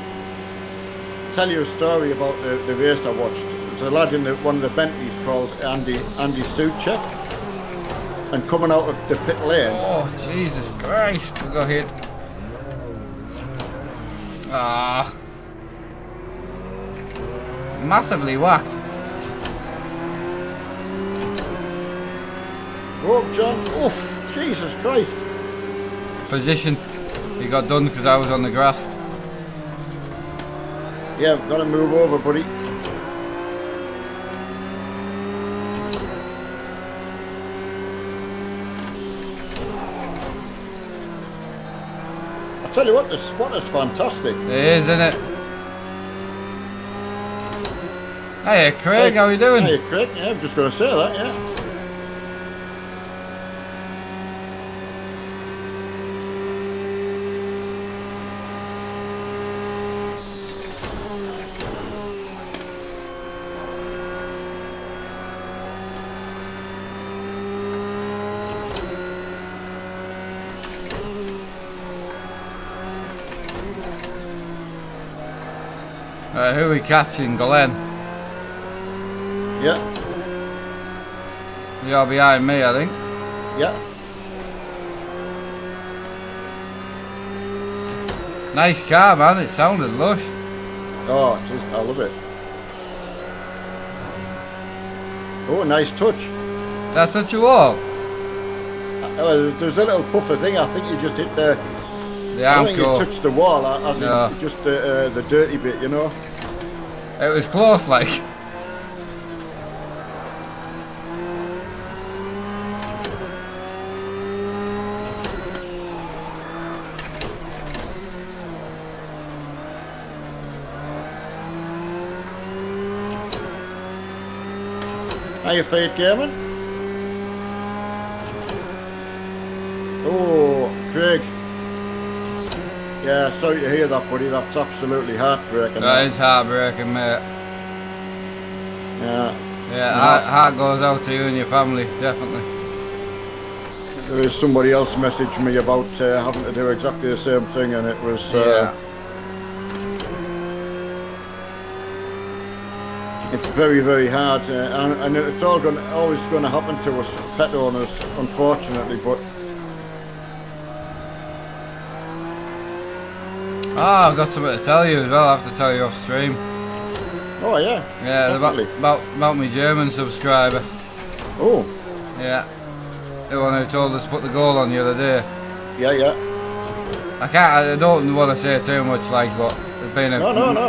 Tell you a story about the, the race I watched. There's a lad in the, one of the Bentleys called Andy Andy Soucek, and coming out of the pit lane, Oh, Jesus Christ. We got hit. Ah. Massively whacked. oh John, oof, Jesus Christ. Position. He got done because I was on the grass. Yeah, I've gotta move over, buddy. I tell you what, the spot is fantastic. It is, isn't it? Hey, Craig, how are you doing? Hey, Craig, yeah, I'm just gonna say that, yeah. Uh, who are we catching, Glenn? Yeah, You're behind me, I think. yeah. Nice car, man. It sounded lush. Oh, is, I love it. Oh, nice touch. That touch you all? Oh, there's a little puffer thing. I think you just hit the. The I think you touched the wall, uh, as in No. just the uh, the dirty bit, you know. It was close, like. How you fade, Gavin? Oh, Craig. Yeah, sorry to hear that, buddy. That's absolutely heartbreaking. That is heartbreaking, mate. Yeah, Yeah, heart, heart goes out to you and your family, definitely. There was somebody else messaged me about uh, having to do exactly the same thing, and it was. Uh, Yeah. It's very, very hard, uh, and, and it's all going, always going to happen to us pet owners, unfortunately. But Ah, I've got something to tell you as well. I have to tell you off stream. oh yeah, Yeah, about, about about my German subscriber. oh Yeah, the one who told us to put the goal on the other day. yeah, yeah. I can't. I don't want to say too much, like, but there's been a No, no, no.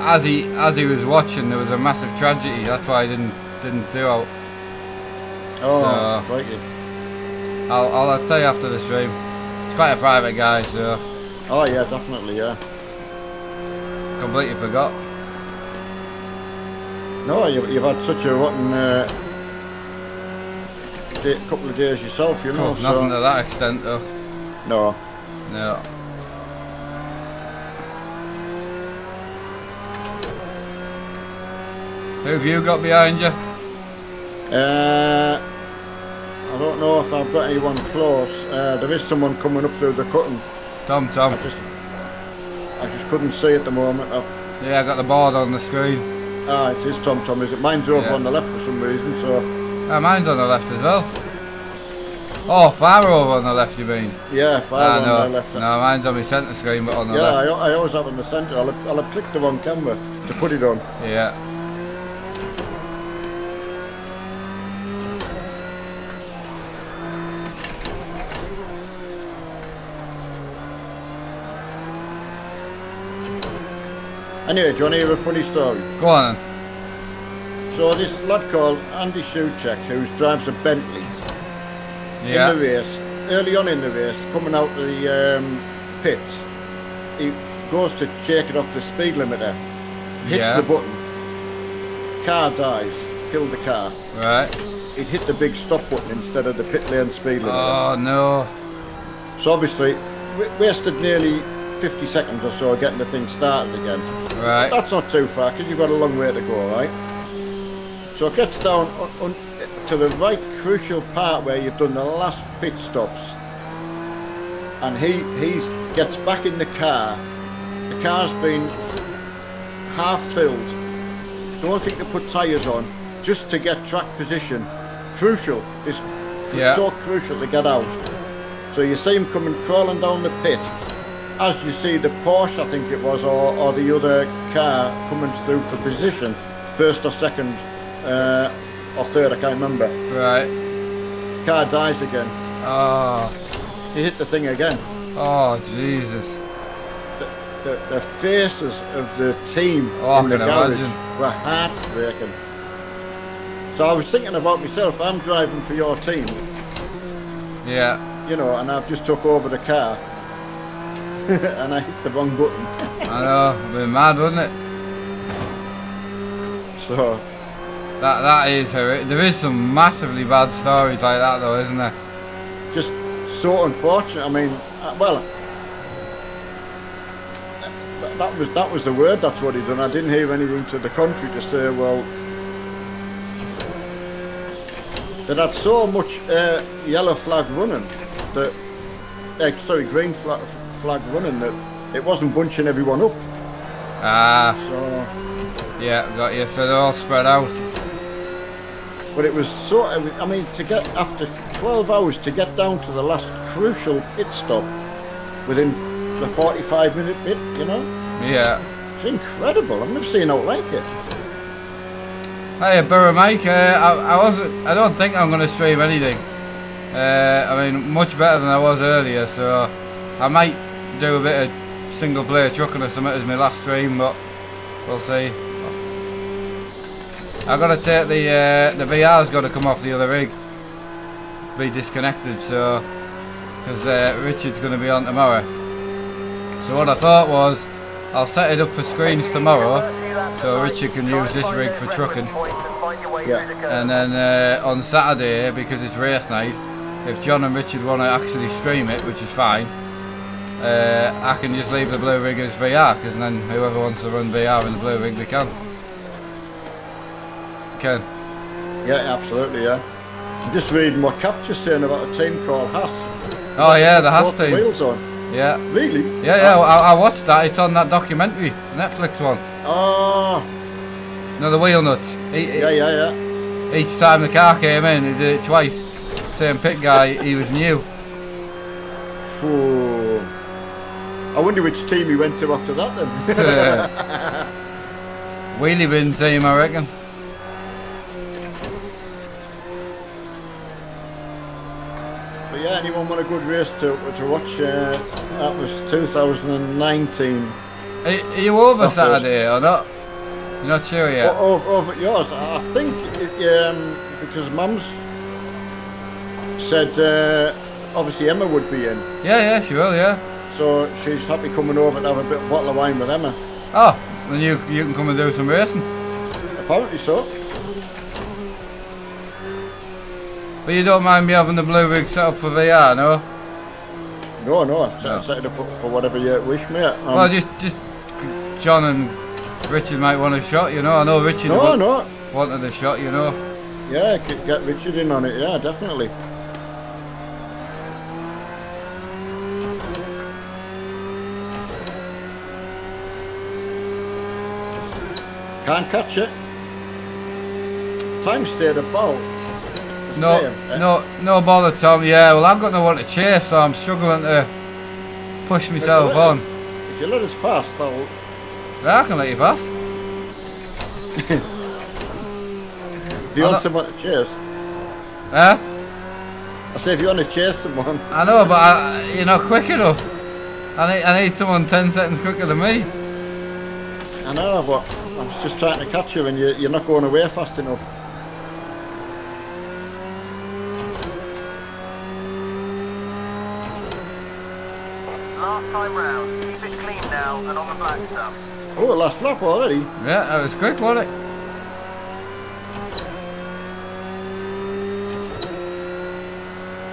as he as he was watching, there was a massive tragedy. That's why I didn't didn't do it. Oh, So- right. I'll, I'll I'll tell you after the stream. It's quite a private guy, so Oh yeah, definitely, yeah. completely forgot. No, you've, you've had such a rotten uh, day, couple of days yourself, you know. Oh, nothing so, to that extent, though. no, No. Who have you got behind you? uh, I don't know if I've got anyone close. Uh, there is someone coming up through the cutting. Tom Tom. I just, I just couldn't see at the moment. i Yeah, I got the board on the screen. ah, it is Tom Tom, is it? Mine's over Yeah. on the left for some reason. So Ah, mine's on the left as well. Oh, far over on the left, you mean? Yeah, far Ah, on no. the left. No, mine's on my centre screen, but on the yeah, I, left. I always have it in the centre. I'll, have- I'll have clicked the wrong camera to put it on. Yeah. Anyway, do you want to hear a funny story? Go on. So this lad called Andy Soucek, who drives a Bentley, in the race, early on in the race, coming out of the um, pits, he goes to shake it off the speed limiter, hits Yeah. the button, car dies, killed the car. Right. He'd hit the big stop button instead of the pit lane speed limiter. Oh no. So obviously, w- wasted nearly 50 seconds or so getting the thing started again. Right. That's not too far because you've got a long way to go, right? So it gets down on, on, to the right crucial part where you've done the last pit stops, and he he's gets back in the car. The car's been half filled. Don't think to put tyres on just to get track position. Crucial. It's Yeah. so crucial to get out. So you see him coming crawling down the pit. As you see the Porsche, I think it was, or, or the other car coming through for position, first or second, uh, or third, I can't remember. Right. Car dies again. Oh. He hit the thing again. Oh Jesus. The, the faces of the team Oh, in the garage imagine. were heartbreaking. So I was thinking about myself. I'm driving for your team, Yeah. you know, and I've just took over the car, and I hit the wrong button. I know. Be mad, wouldn't it? So That that is horrific. There is some massively bad stories like that though, isn't there? just so unfortunate. I mean, uh, well, that, was that was the word. That's what he done. I didn't hear anything to the contrary to say, well, that had so much uh, yellow flag running that, uh, sorry, green flag, flag running that it wasn't bunching everyone up. Ah, So, yeah, got you. So they're all spread out. but it was sort of, I mean, to get after 12 hours to get down to the last crucial pit stop within the 45 minute bit, you know. Yeah. It's incredible. I've never seen out like it. Hey, Burrow Mike. Uh, I, I wasn't. I don't think I'm going to stream anything. Uh, I mean, much better than I was earlier. So I might do a bit of single player trucking or something as my last stream, but we'll see. I've got to take the uh, the VR's got to come off the other rig, be disconnected. So because uh, Richard's going to be on tomorrow. So what I thought was, I'll set it up for screens tomorrow, so Richard can use this rig for trucking. Yeah. And then uh, on Saturday, because it's race night, if John and Richard want to actually stream it, which is fine, uh, I can just leave the blue rig as VR, because then whoever wants to run VR in the blue rig, they can. Can. Yeah, absolutely, yeah. I'm just reading what Capture's saying about a team called Haas. Oh yeah, the Haas team. wheels on. Yeah. Really? Yeah, yeah, I, I watched that. It's on that documentary, Netflix one. Oh, No, the wheel nut. He, yeah, yeah, yeah. Each time the car came in, he did it twice. Same pit guy, he was new. Phew. I wonder which team he went to after that then. Wheelie bin team, I reckon. but yeah, anyone want a good race to, to watch? Uh, that was 2019. Are, are you over course. Saturday or not? You're not sure yet? Over, over at yours, I think, it, um, because Mum's said uh, obviously Emma would be in, Yeah, yeah, she will, yeah. So she's happy coming over to have a bit of bottle of wine with Emma. Oh, then you you can come and do some racing. Apparently so. But you don't mind me having the blue rig set up for VR, no? No, no, set, No. set it up for whatever you wish, mate. Um, well, just just John and Richard might want a shot, you know. I know Richard no, wa- no, wanted a shot, you know. yeah, get, get Richard in on it, yeah, definitely. Can't catch it. Time stayed about No, Same, eh? no, no bother, Tom. Yeah, well, I've got no one to chase, so I'm struggling to push myself let on. If you let us past, I'll. Yeah, I can let you past. If you I'm want not- someone to chase, Huh? I say if you want to chase someone, I know, but I, you're not quick enough. I need, I need someone 10 seconds quicker than me. I know, but I'm just trying to catch you and you, you're not going away fast enough. Last time round. Keep it clean now and on the black stuff. Oh, last lap already. Yeah, that was quick, wasn't it?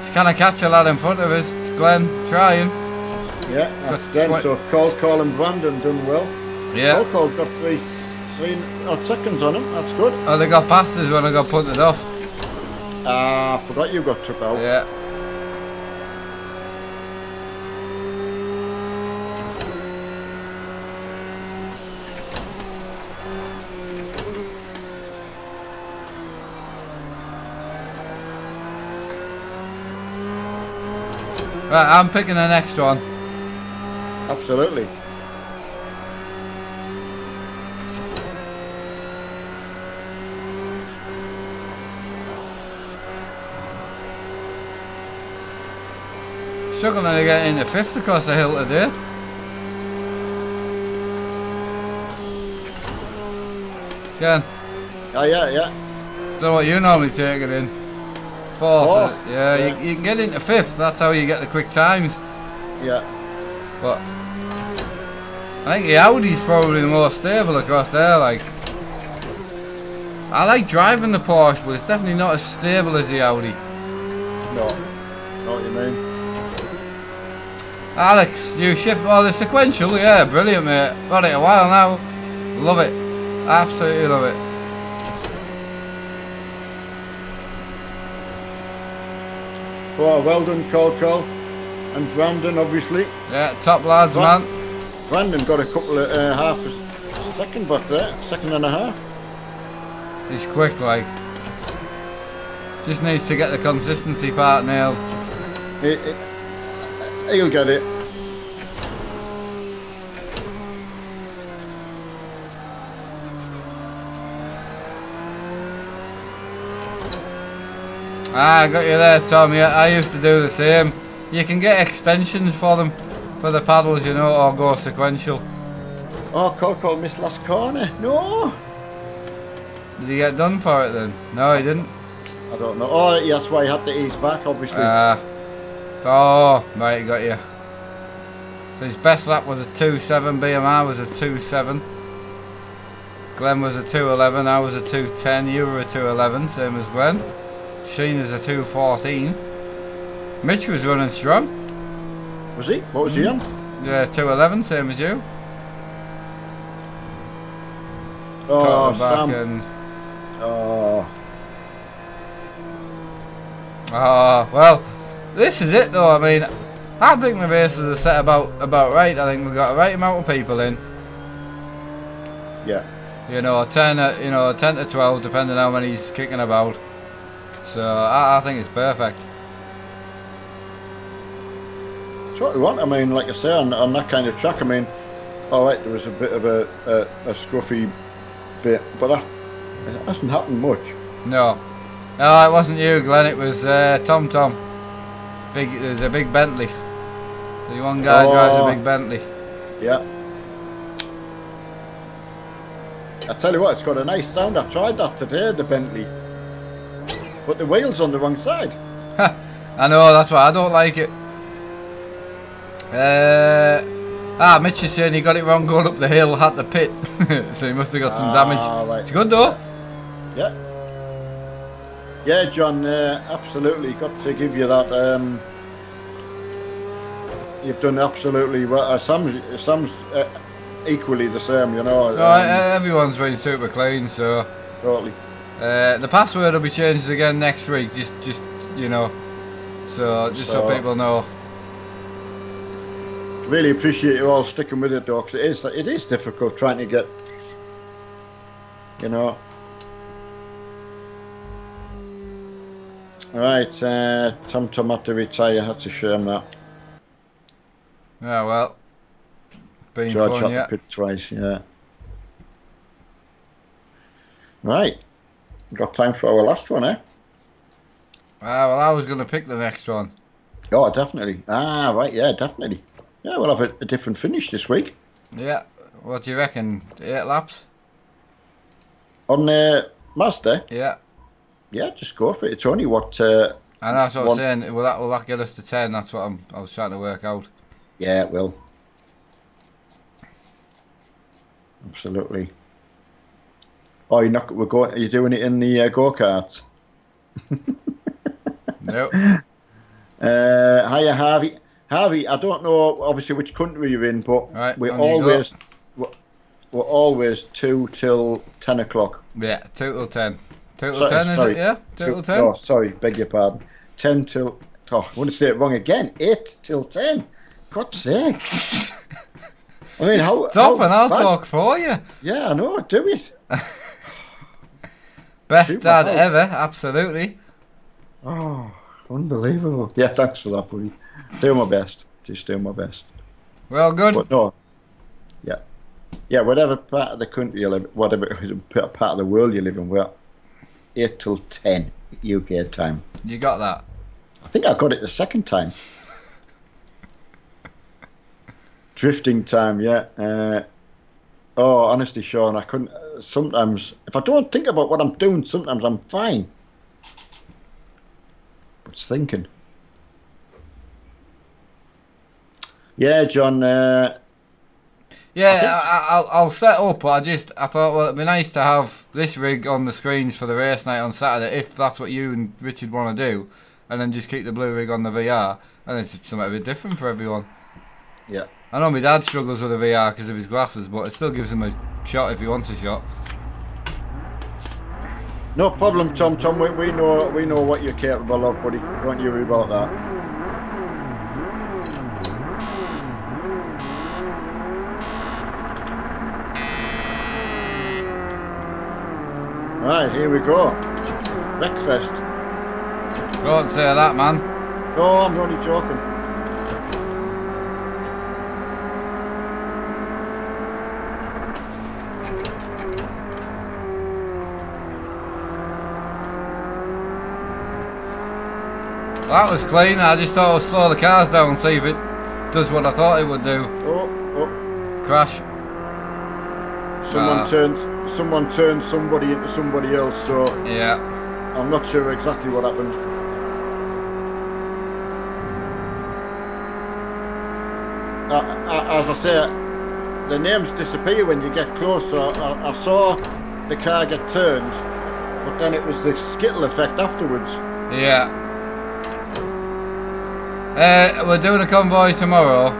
Just kind of catch a lad in front of us, Glenn, trying. Yeah, that's them. So Cole, Cole and Brandon done well. Yeah. Cole, Cole got three, three odd seconds on them, That's good. Oh, they got past us when I got punted off. Ah, I forgot you got took out. Yeah. Right, I'm picking the next one. Absolutely. Struggling to get into fifth across the hill today. Again, Ah, yeah, yeah. don't know what you normally take it in. Fourth. Uh, yeah, yeah. You, you can get into fifth. That's how you get the quick times. Yeah. But I think the Audi's probably the most stable across there. Like, I like driving the Porsche, but it's definitely not as stable as the Audi. No. Know what you mean? Alex, you shift well the sequential, yeah, brilliant, mate. Got it a while now. Love it, absolutely love it. Well, well done, Cole, Cole. And Brandon, obviously. Yeah, top lads, What? man. Brandon got a couple of uh, half a second back there, second and a half. He's quick, like. Just needs to get the consistency part nailed. He, he, he'll get it. Ah, I got you there, Tom. Yeah, I used to do the same. You can get extensions for them, for the paddles, you know, or go sequential. Oh, Cole missed last corner. No. Did he get done for it then? No, he didn't. I don't know. Oh, that's why he had to ease back, obviously. Ah. Oh, right, got you. So his best lap was a 2.7, BMR was a 2.7. Glenn was a 2.11, I was a 2.10, you were a 2.11, same as Glenn. Sheen is a 2.14. Mitch was running strong. was he? What was he on? Mm. Yeah, 2.11, same as you. Oh, Sam. and Oh, Oh, well, this is it though. I mean, I think the races are set about about right. I think we've got the right amount of people in. yeah. You know, 10, uh, you know, 10 to 12, depending how many he's kicking about. So I, I think it's perfect. That's what we want. I mean, like I say, on, on that kind of track, I mean, all right, there was a bit of a, a, a scruffy bit, but that it hasn't happened much. No, no, it wasn't you, Glenn. It was uh, Tom Tom. Big, there's a big Bentley. The one guy drives Oh. a big Bentley. Yeah. I tell you what, it's got a nice sound. I tried that today, the Bentley. But the wheel's on the wrong side. I know, that's why I don't like it. Uh, ah, Mitch is saying he got it wrong going up the hill, had the pit. so he must have got some damage. Ah, right. It's good though. Yeah. Yeah, John, uh, absolutely. Got to give you that. Um, you've done absolutely well. Uh, Sam's, Sam's uh, equally the same, you know. No, um, everyone's been super clean, so totally. uh, the password will be changed again next week. Just, just you know, so just so, So- people know. Really appreciate you all sticking with it, though, 'cause it is, it is difficult trying to get, you know. Right, uh, Tom Tom had to retire. That's a shame. That Yeah, well. Been George fun, had yeah. to twice. Yeah. Right. Got time for our last one, eh? Ah, well, I was going to pick the next one. Oh, definitely. Ah, right. Yeah, definitely. Yeah, we'll have a, a different finish this week Yeah. What do you reckon? Eight laps? on uh, Mazda. Yeah. Yeah, just go for it. It's only what. Uh, And that's what I One- was saying. Will that, will that get us to 10? That's what I'm, I was trying to work out. yeah, it will. Absolutely. Oh, you're not. We're going. Are you doing it in the uh, go karts? Nope. Uh, hiya, Harvey. Harvey, I don't know obviously which country you're in, but Right, we're on you go. always we're, we're always two till ten o'clock. Yeah, 2 till 10. 2 till Sorry, 10, is sorry. it? Yeah? 2 till 10? Oh, sorry, beg your pardon. Ten till. Oh, I want to say it wrong again. Eight till ten. God's sake. I mean, how? Stop how and I'll bad- talk for you. Yeah, I know. Do it. Best Super dad ever, absolutely. Oh, unbelievable. Yeah, thanks for that, buddy. Do my best. Just do my best. Well, good. But no. Yeah. Yeah, whatever part of the country you live, whatever part of the world you live in, we're 8 till 10 UK time. You got that. I think I got it the second time. Drifting time, yeah. Uh, oh, honestly, Sean, I couldn't. Uh, sometimes, if I don't think about what I'm doing, sometimes I'm fine. But it's thinking. Yeah, John. Uh, Yeah, I I, I'll, I'll set up. but I just I thought well it'd be nice to have this rig on the screens for the race night on Saturday if that's what you and Richard want to do, and then just keep the blue rig on the VR, and it's something a bit different for everyone. yeah. I know my dad struggles with the VR because of his glasses, but it still gives him a shot if he wants a shot. No problem, Tom. Tom, we, we know we know what you're capable of, buddy. Don't you worry about that. Right, here we go. Breakfast. Don't say that, man. No, I'm only joking. That was clean. I just thought I'd slow the cars down and see if it does what I thought it would do. Oh, oh, Crash. someone Ah. turned someone turned somebody into somebody else, so Yeah. I'm not sure exactly what happened. Uh, uh, as I say, the names disappear when you get close. So I, I saw the car get turned, but then it was the skittle effect afterwards. Yeah. Uh, we're doing a convoy tomorrow.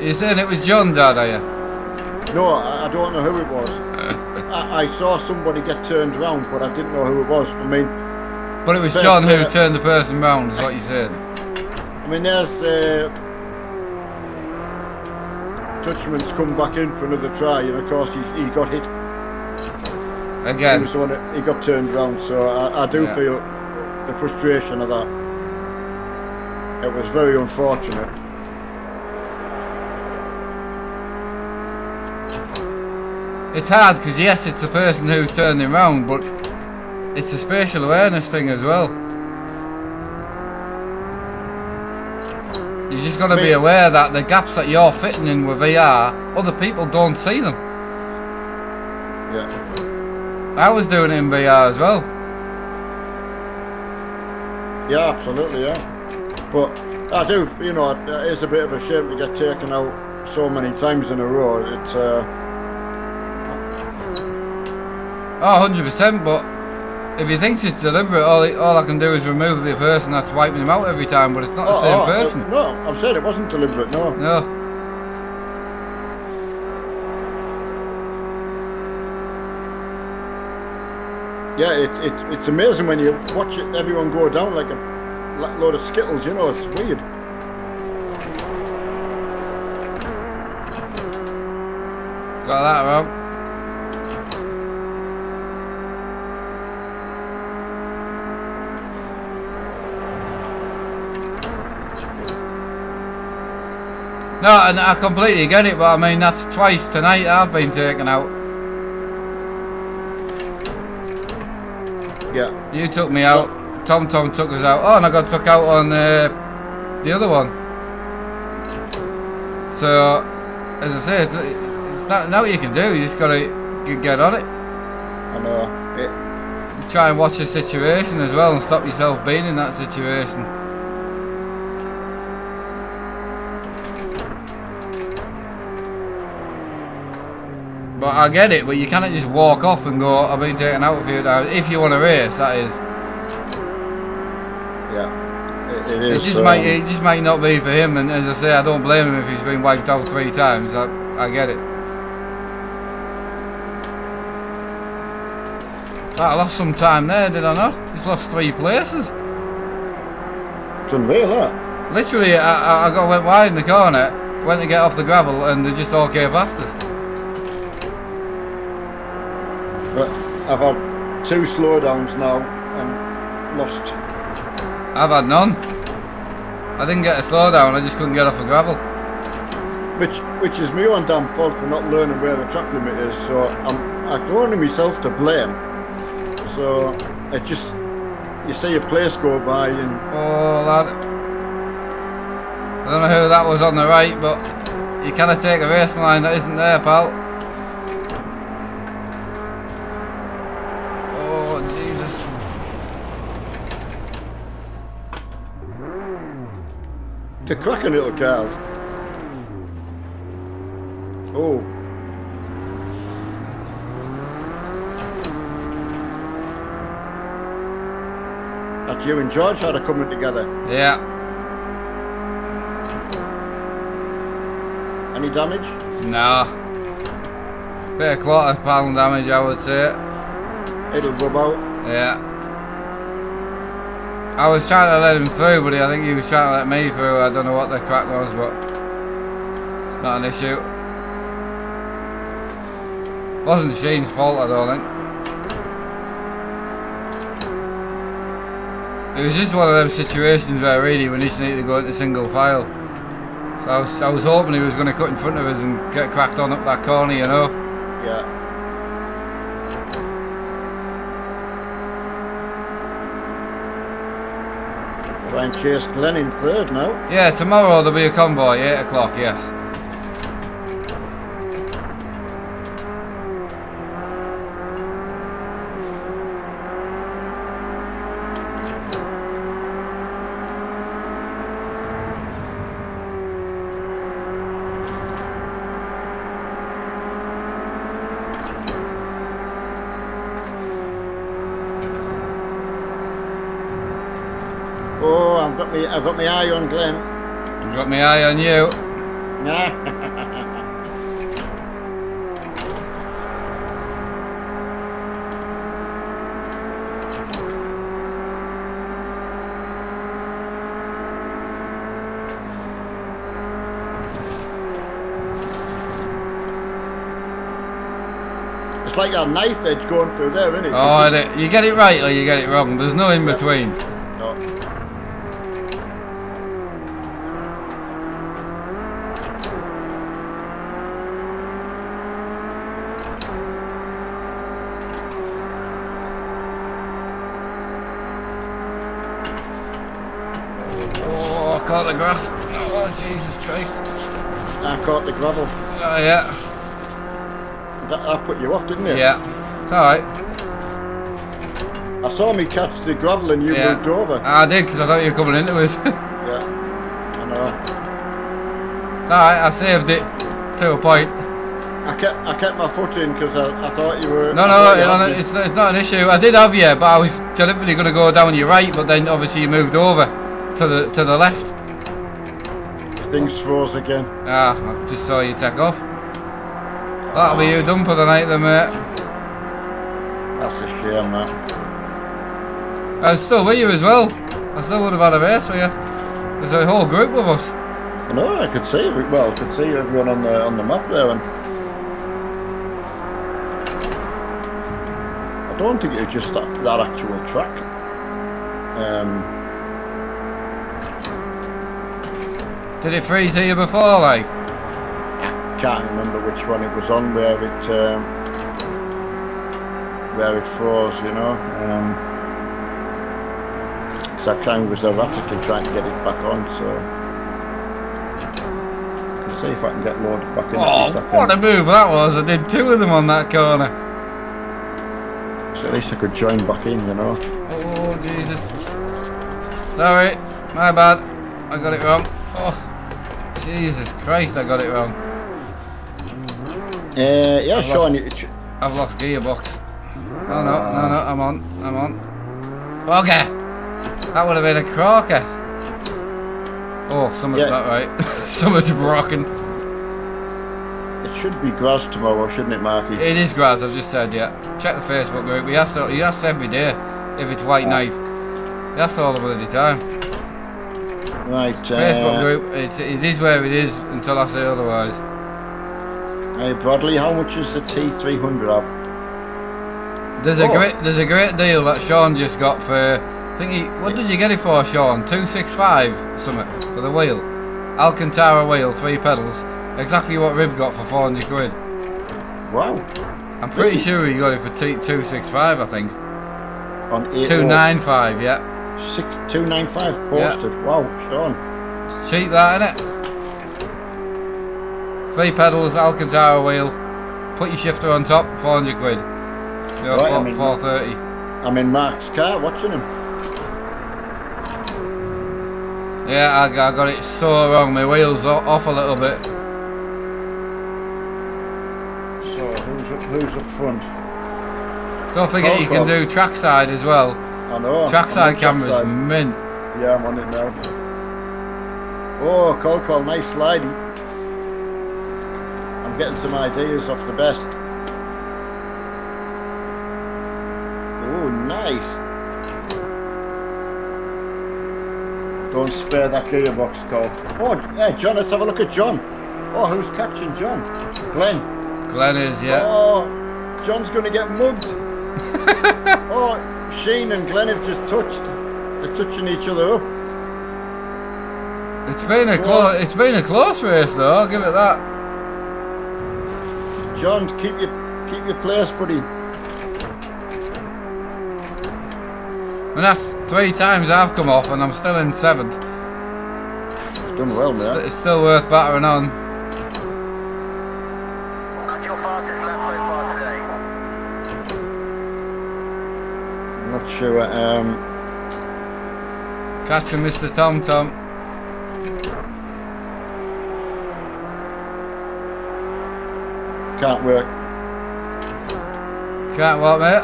You saying it was John, Dad, are you? No, I, I don't know who it was. I, I saw somebody get turned round, but I didn't know who it was. I mean, But it was John who fair. turned the person round, is what you said. I mean, there's uh, Dutchman's come back in for another try, and of course he, he got hit. He Again. was the one that he got turned round, so I, I do Yeah. feel the frustration of that. It was very unfortunate. It's hard because, yes, it's the person who's turning round, but it's a spatial awareness thing as well. You just got to be aware that the gaps that you're fitting in with VR, other people don't see them. Yeah, I was doing it in VR as well. yeah, absolutely, yeah. But I do, you know, it is a bit of a shame to get taken out so many times in a row. It's uh, Oh, 100%, but if he thinks it's deliberate, all, he, all I can do is remove the person that's wiping him out every time, but it's not the oh, same oh, person. No, I'm saying it wasn't deliberate. No. No. Yeah, it, it, it's amazing when you watch it, everyone go down like a like load of skittles. You know, it's weird. Got that wrong. No, and I completely get it, but I mean that's twice tonight I've been taken out. Yeah. You took me out. Tom Tom took us out. Oh, and I got took out on uh, the other one. So, as I say, it's, it's not now what you can do. You just gotta get on it. I know. It, Try and watch the situation as well, and stop yourself being in that situation. But I get it, but you cannot just walk off and go, I've been taken out a few times. If you want to race, that is. yeah. It, it It is. just um, might it just might not be for him, and as I say, I don't blame him if he's been wiped out three times. I, I get it. Ah, I lost some time there, did I not? He's lost three places. It's unreal, that. Literally, I, I I got went wide in the corner, went to get off the gravel, and they just all came past us. But I've had two slowdowns now and lost. I've had none. I didn't get a slowdown. I just couldn't get off the gravel. Which which is my own damn fault for not learning where the track limit is. So I'm I'm only myself to blame. So it just you see a place go by and Oh, lad. I don't know who that was on the right, but you cannot take a racing line that isn't there, pal. Oh, Jesus. To cracking little cars. Oh. That's you and George had a coming together. Yeah. Any damage? Nah. Bit of quarter pound damage, I would say. It'll rub out. Yeah. I was trying to let him through, but I think he was trying to let me through. I don't know what the crack was, but it's not an issue. Wasn't Shane's fault, I don't think. It was just one of them situations where really we just need to go into single file. So I was, I was hoping he was going to cut in front of us and get cracked on up that corner, you know. Yeah. Try and chase Glenn in third now. Yeah, tomorrow there'll be a convoy, 8 o'clock, yes. Oh, I've got me I've got my eye on Glenn. Eye on you. It's like a knife edge going through there, isn't it? Oh, you get it right or you get it wrong. There's no in between. No. Oh, I caught the grass. Oh, Jesus Christ. I caught the gravel. Yeah. That, that put you off, didn't it? Yeah. It's alright. I saw me catch the gravel and you Yeah. moved over. I did because I thought you were coming into us. Yeah. I know. alright, I saved it to a point. I kept I kept my foot in because I, I thought you were. No, no, no, it's, it's not an issue. I did have you, but I was deliberately going to go down your right, but then obviously you moved over to the to the left. Things froze again. Ah, I just saw you take off. That'll be you done for the night then, mate. That's a shame, man. I was still with you as well. I still would have had a race for you. There's a whole group of us. I know. I could see. Well, I could see everyone on the on the map there, and I don't think it was just that, that actual track. Um, Did it freeze here before, like? Can't remember which one it was on where it um, where it froze, you know. Um 'cause I kind of was erratically trying to get it back on, so. Can see if I can get loaded back in. Oh, what a move that was! I did two of them on that corner. so at least I could join back in, you know. Oh, Jesus. Sorry, my bad. I got it wrong. Oh, Jesus Christ, I got it wrong. Uh, yeah, I've Sean, lost- I've lost gearbox. Oh no, no, no, I'm on, I'm on. Okay. That would have been a crocker. Oh, something's Yeah. not right. something's broken. it should be grass tomorrow, shouldn't it, Marky? It is grass, I've just said, yeah. Check the Facebook group. We ask, he asks every day if it's white night. That's all the bloody time. Right. Facebook Uh, group, it's, it is where it is until I say otherwise. Hey, Bradley, how much is the T300 up? There's a Oh. great there's a great deal that Sean just got for I think he what did you get it for Sean? Two six five something for the wheel. Alcantara wheel, three pedals. Exactly what Rib got for four hundred quid. Wow. I'm pretty Really? sure he got it for T two six five I think. On eight Two nine five, yeah. Six two nine five Yeah. posted. Wow, Sean. It's cheap that innit? Three pedals, Alcantara wheel. Put your shifter on top, four hundred quid. Yeah, Right, I four, mean- four thirty. I'm in Mark's car watching him. Yeah, I, I got it so wrong. My wheels off a little bit. So who's up, who's up front? Don't forget Oh, you can God. do trackside as well. I know. I'm Trackside cameras, trackside. mint. Yeah, I'm on it now. Oh, call call, nice slidey. Getting some ideas off the best. Oh, nice. Don't spare that gearbox, Cole. Oh, yeah, John, let's have a look at John. Oh, who's catching John? Glenn. Glen is, yeah. Oh, John's going to get mugged. oh, Sheen and Glenn have just touched. They're touching each other up. It's been a close. It's been a close race though. I'll give it that. John, keep your keep your place, buddy. And that's three times I've come off, and I'm still in seventh. You've done well, St- mate. It's still worth battering on. That's your fastest lap so far today. I'm not sure. Um, Catching Mr. Tom Tom. Can't work. Can't what, mate?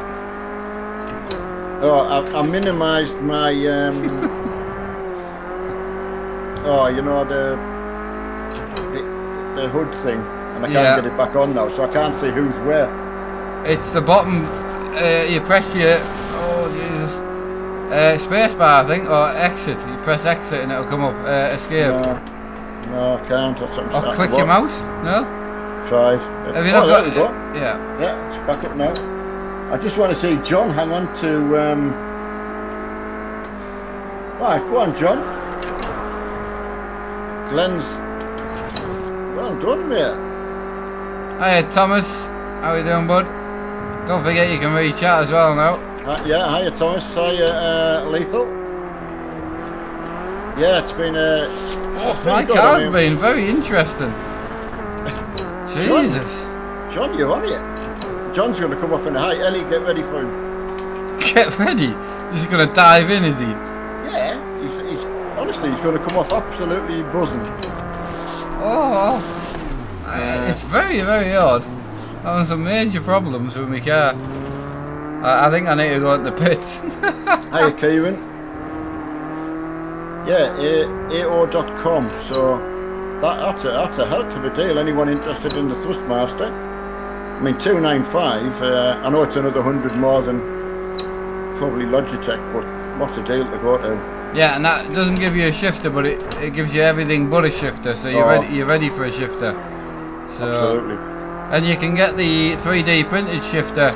Oh, I, I minimised my. Um, oh, you know the, the the hood thing, and I can't Yeah. get it back on now, so I can't see who's where. It's the bottom. Uh, you press your. Oh Jesus. Uh, spacebar, I think, or exit. You press exit and it'll come up. Uh, escape. No, no, I can't. That's what I'm Or starting click your mouse. No. Have you oh, not got? Yeah. Yeah, it's back up now. I just want to see John hang on to. Um... Right, go on, John. Glenn's. Well done, mate. Hiya Thomas. How you doing, bud? Don't forget you can reach out as well now. Uh, yeah, hiya, Thomas. Hiya, uh, Lethal. Yeah, it's been. Uh, it's My car's been very interesting. Jesus. John, you're on it. John's going to come off in a high. Ellie, get ready for him. Get ready. He's gonna dive in, is he? Yeah, he's, he's honestly, he's going to come off absolutely buzzing. Oh. I- It's very, very odd. i Having some major problems with my car. I, I think I need to go into the pits. Hiya, Kieran. Yeah, A- AO.com. So that, that's, a, that's a heck of a deal. Anyone interested in the Thrustmaster? I mean, 295. Uh, I know it's another 100 more than probably Logitech, but what a deal to go to. yeah, and that doesn't give you a shifter, but it, it gives you everything but a shifter, so you're Oh. ready you're ready for a shifter. So Absolutely. and you can get the 3D printed shifter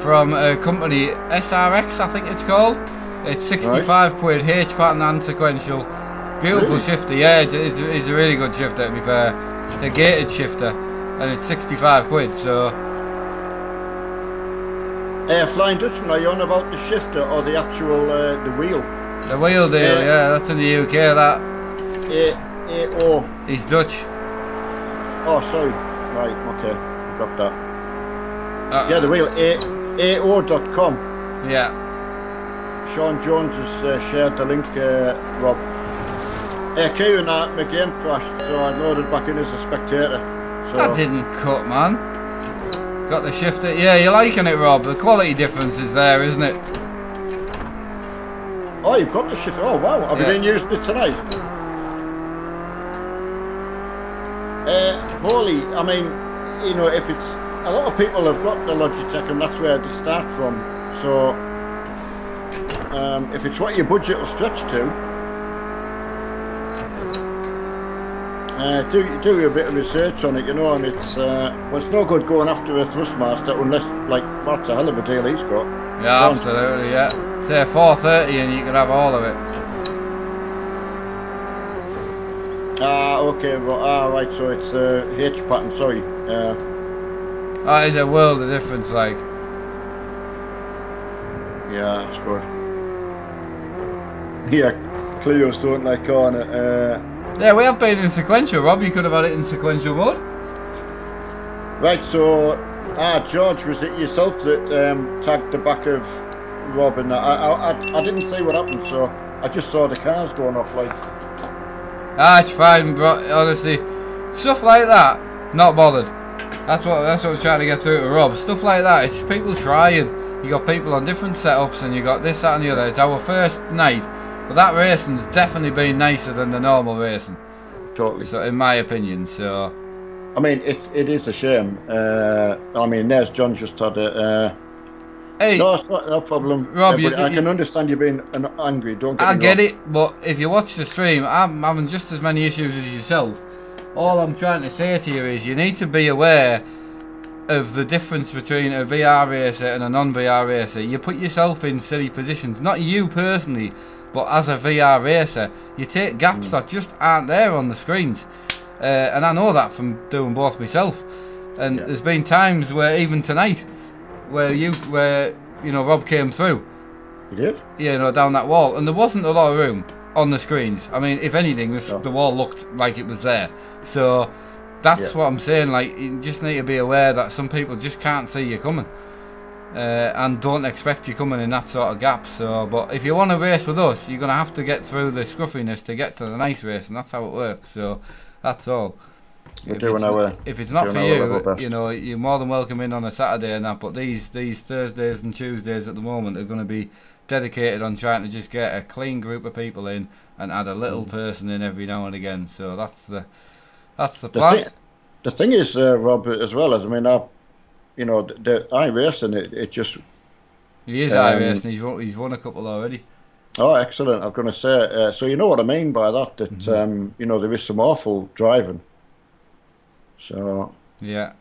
from a company SRX, I think it's called. It's 65 quid, H pattern and sequential. Beautiful Really? shifter, yeah, it's, it's, it's a really good shifter to be fair. It's a gated shifter, and it's 65 quid, so Uh, Flying Dutchman, are you on about the shifter or the actual uh, the wheel? the wheel deal, Yeah. yeah, that's in the UK, that. A A O. He's Dutch. Oh, sorry. Right. Okay. Got that. Uh, Yeah, the wheel. A AO.com. yeah. Sean Jones has uh, shared the link, uh, Rob. Uh, Kieran, uh, my game crashed, so I loaded back in as a spectator. So, That didn't cut, man. Got the shifter. Yeah, you're liking it, Rob. The quality difference is there, isn't it? Oh, you've got the shift. Oh, wow. Have Yeah. you been using it tonight? Uh, holy, I mean, you know, if it's a lot of people have got the Logitech, and that's where they start from. So, um, if it's what your budget will stretch to, uh, do do a bit of research on it. You know, and it's uh, well, it's no good going after a Thrustmaster unless, like, what's a hell of a deal he's got. Yeah, absolutely, yeah. Say 430 and you can have all of it. Ah, okay, well, ah, right, so it's uh, H pattern, sorry. Uh, That is a world of difference, like. yeah, that's good. Yeah, Clio's don't like on it. Uh, Yeah, we have been in sequential, Rob. You could have had it in sequential mode. right, so, ah, George, was it yourself that um, tagged the back of Rob and that? I, I, I, I didn't see what happened, so I just saw the cars going off, like, Ah, it's fine, bro. Honestly, stuff like that, not bothered. That's what that's what we're trying to get through to Rob. Stuff like that, it's people trying. You got people on different setups, and you got this, that, and the other. It's our first night, but that racing's definitely been nicer than the normal racing. totally. So, in my opinion, so I mean, it's, it is a shame. Uh, I mean, there's John just had it. Uh, hey, no, it's not, no problem. Rob, Uh, you I can understand you being an, angry, don't get I get wrong. it, but if you watch the stream, I'm having just as many issues as yourself. All I'm trying to say to you is you need to be aware of the difference between a VR racer and a non-VR racer. You put yourself in silly positions, not you personally, but as a VR racer, you take gaps that just aren't there on the screens. Uh, and I know that from doing both myself. And Yeah. there's been times where even tonight, where you, where you know Rob came through, You did? you know, down that wall, and there wasn't a lot of room on the screens. I mean, if anything, this, the wall looked like it was there. So that's Yeah. what I'm saying. Like, you just need to be aware that some people just can't see you coming, uh, and don't expect you coming in that sort of gap. So, but if you want to race with us, you're gonna have to get through the scruffiness to get to the nice race, and that's how it works. So that's all. We're If doing it's our- not, if it's not for you, you know, you're more than welcome in on a Saturday and that. But these these Thursdays and Tuesdays at the moment are going to be dedicated on trying to just get a clean group of people in and add a little Mm. person in every now and again. So that's the that's the The plan. thing, the thing is, uh, Rob, as well as I mean, I, you know, the, the iRacing it, it just he is um, Irish and he's won, he's won a couple already. oh, excellent. I'm going to say, uh, so you know what I mean by that. That Mm-hmm. um, you know there is some awful driving. So Yeah.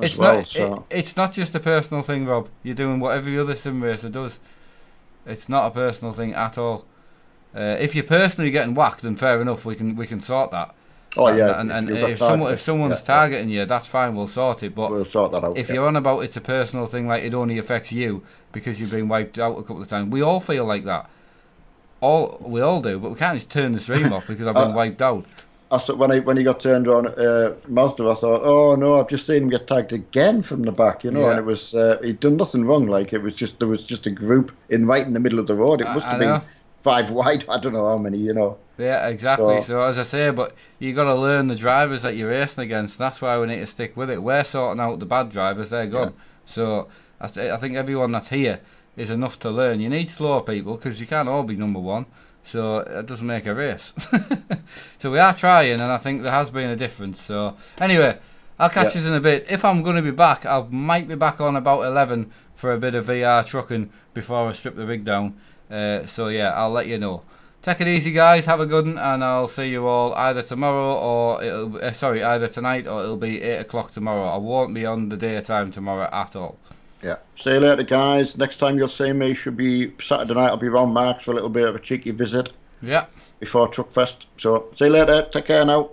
It's well, not. so It, it's not just a personal thing, Rob. You're doing what every other sim racer does. It's not a personal thing at all. Uh, if you're personally getting whacked, then fair enough. We can we can sort that. Oh yeah, and, and if someone if someone's yeah, targeting you, that's fine. We'll sort it. But we'll sort that out. if yeah. you're on about it's a personal thing, like it only affects you because you've been wiped out a couple of times, we all feel like that. All we all do, but we can't just turn the stream off because I've been Uh, wiped out. I thought when he when he got turned on uh, Mazda, I thought, oh no, I've just seen him get tagged again from the back, you know, Yeah. and it was uh, he'd done nothing wrong. Like it was just there was just a group in right in the middle of the road. It must I have know. been five wide. I don't know how many, you know. Yeah, exactly. So- So, as I say, but you got to learn the drivers that you're racing against. That's why we need to stick with it. We're sorting out the bad drivers; they're gone. So I, th- I think everyone that's here is enough to learn. You need slower people because you can't all be number one. So it doesn't make a race. so we are trying, and I think there has been a difference. So anyway, I'll catch Yeah. you in a bit. If I'm going to be back, I might be back on about eleven for a bit of VR trucking before I strip the rig down. Uh, so yeah, I'll let you know. Take it easy, guys. Have a good one, and I'll see you all either tomorrow or it'll, uh, sorry, either tonight or it'll be eight o'clock tomorrow. I won't be on the daytime tomorrow at all. Yeah. See you later, guys. Next time you'll see me should be Saturday night. I'll be around Marks for a little bit of a cheeky visit. Yeah, before Truckfest. So see you later. Take care now.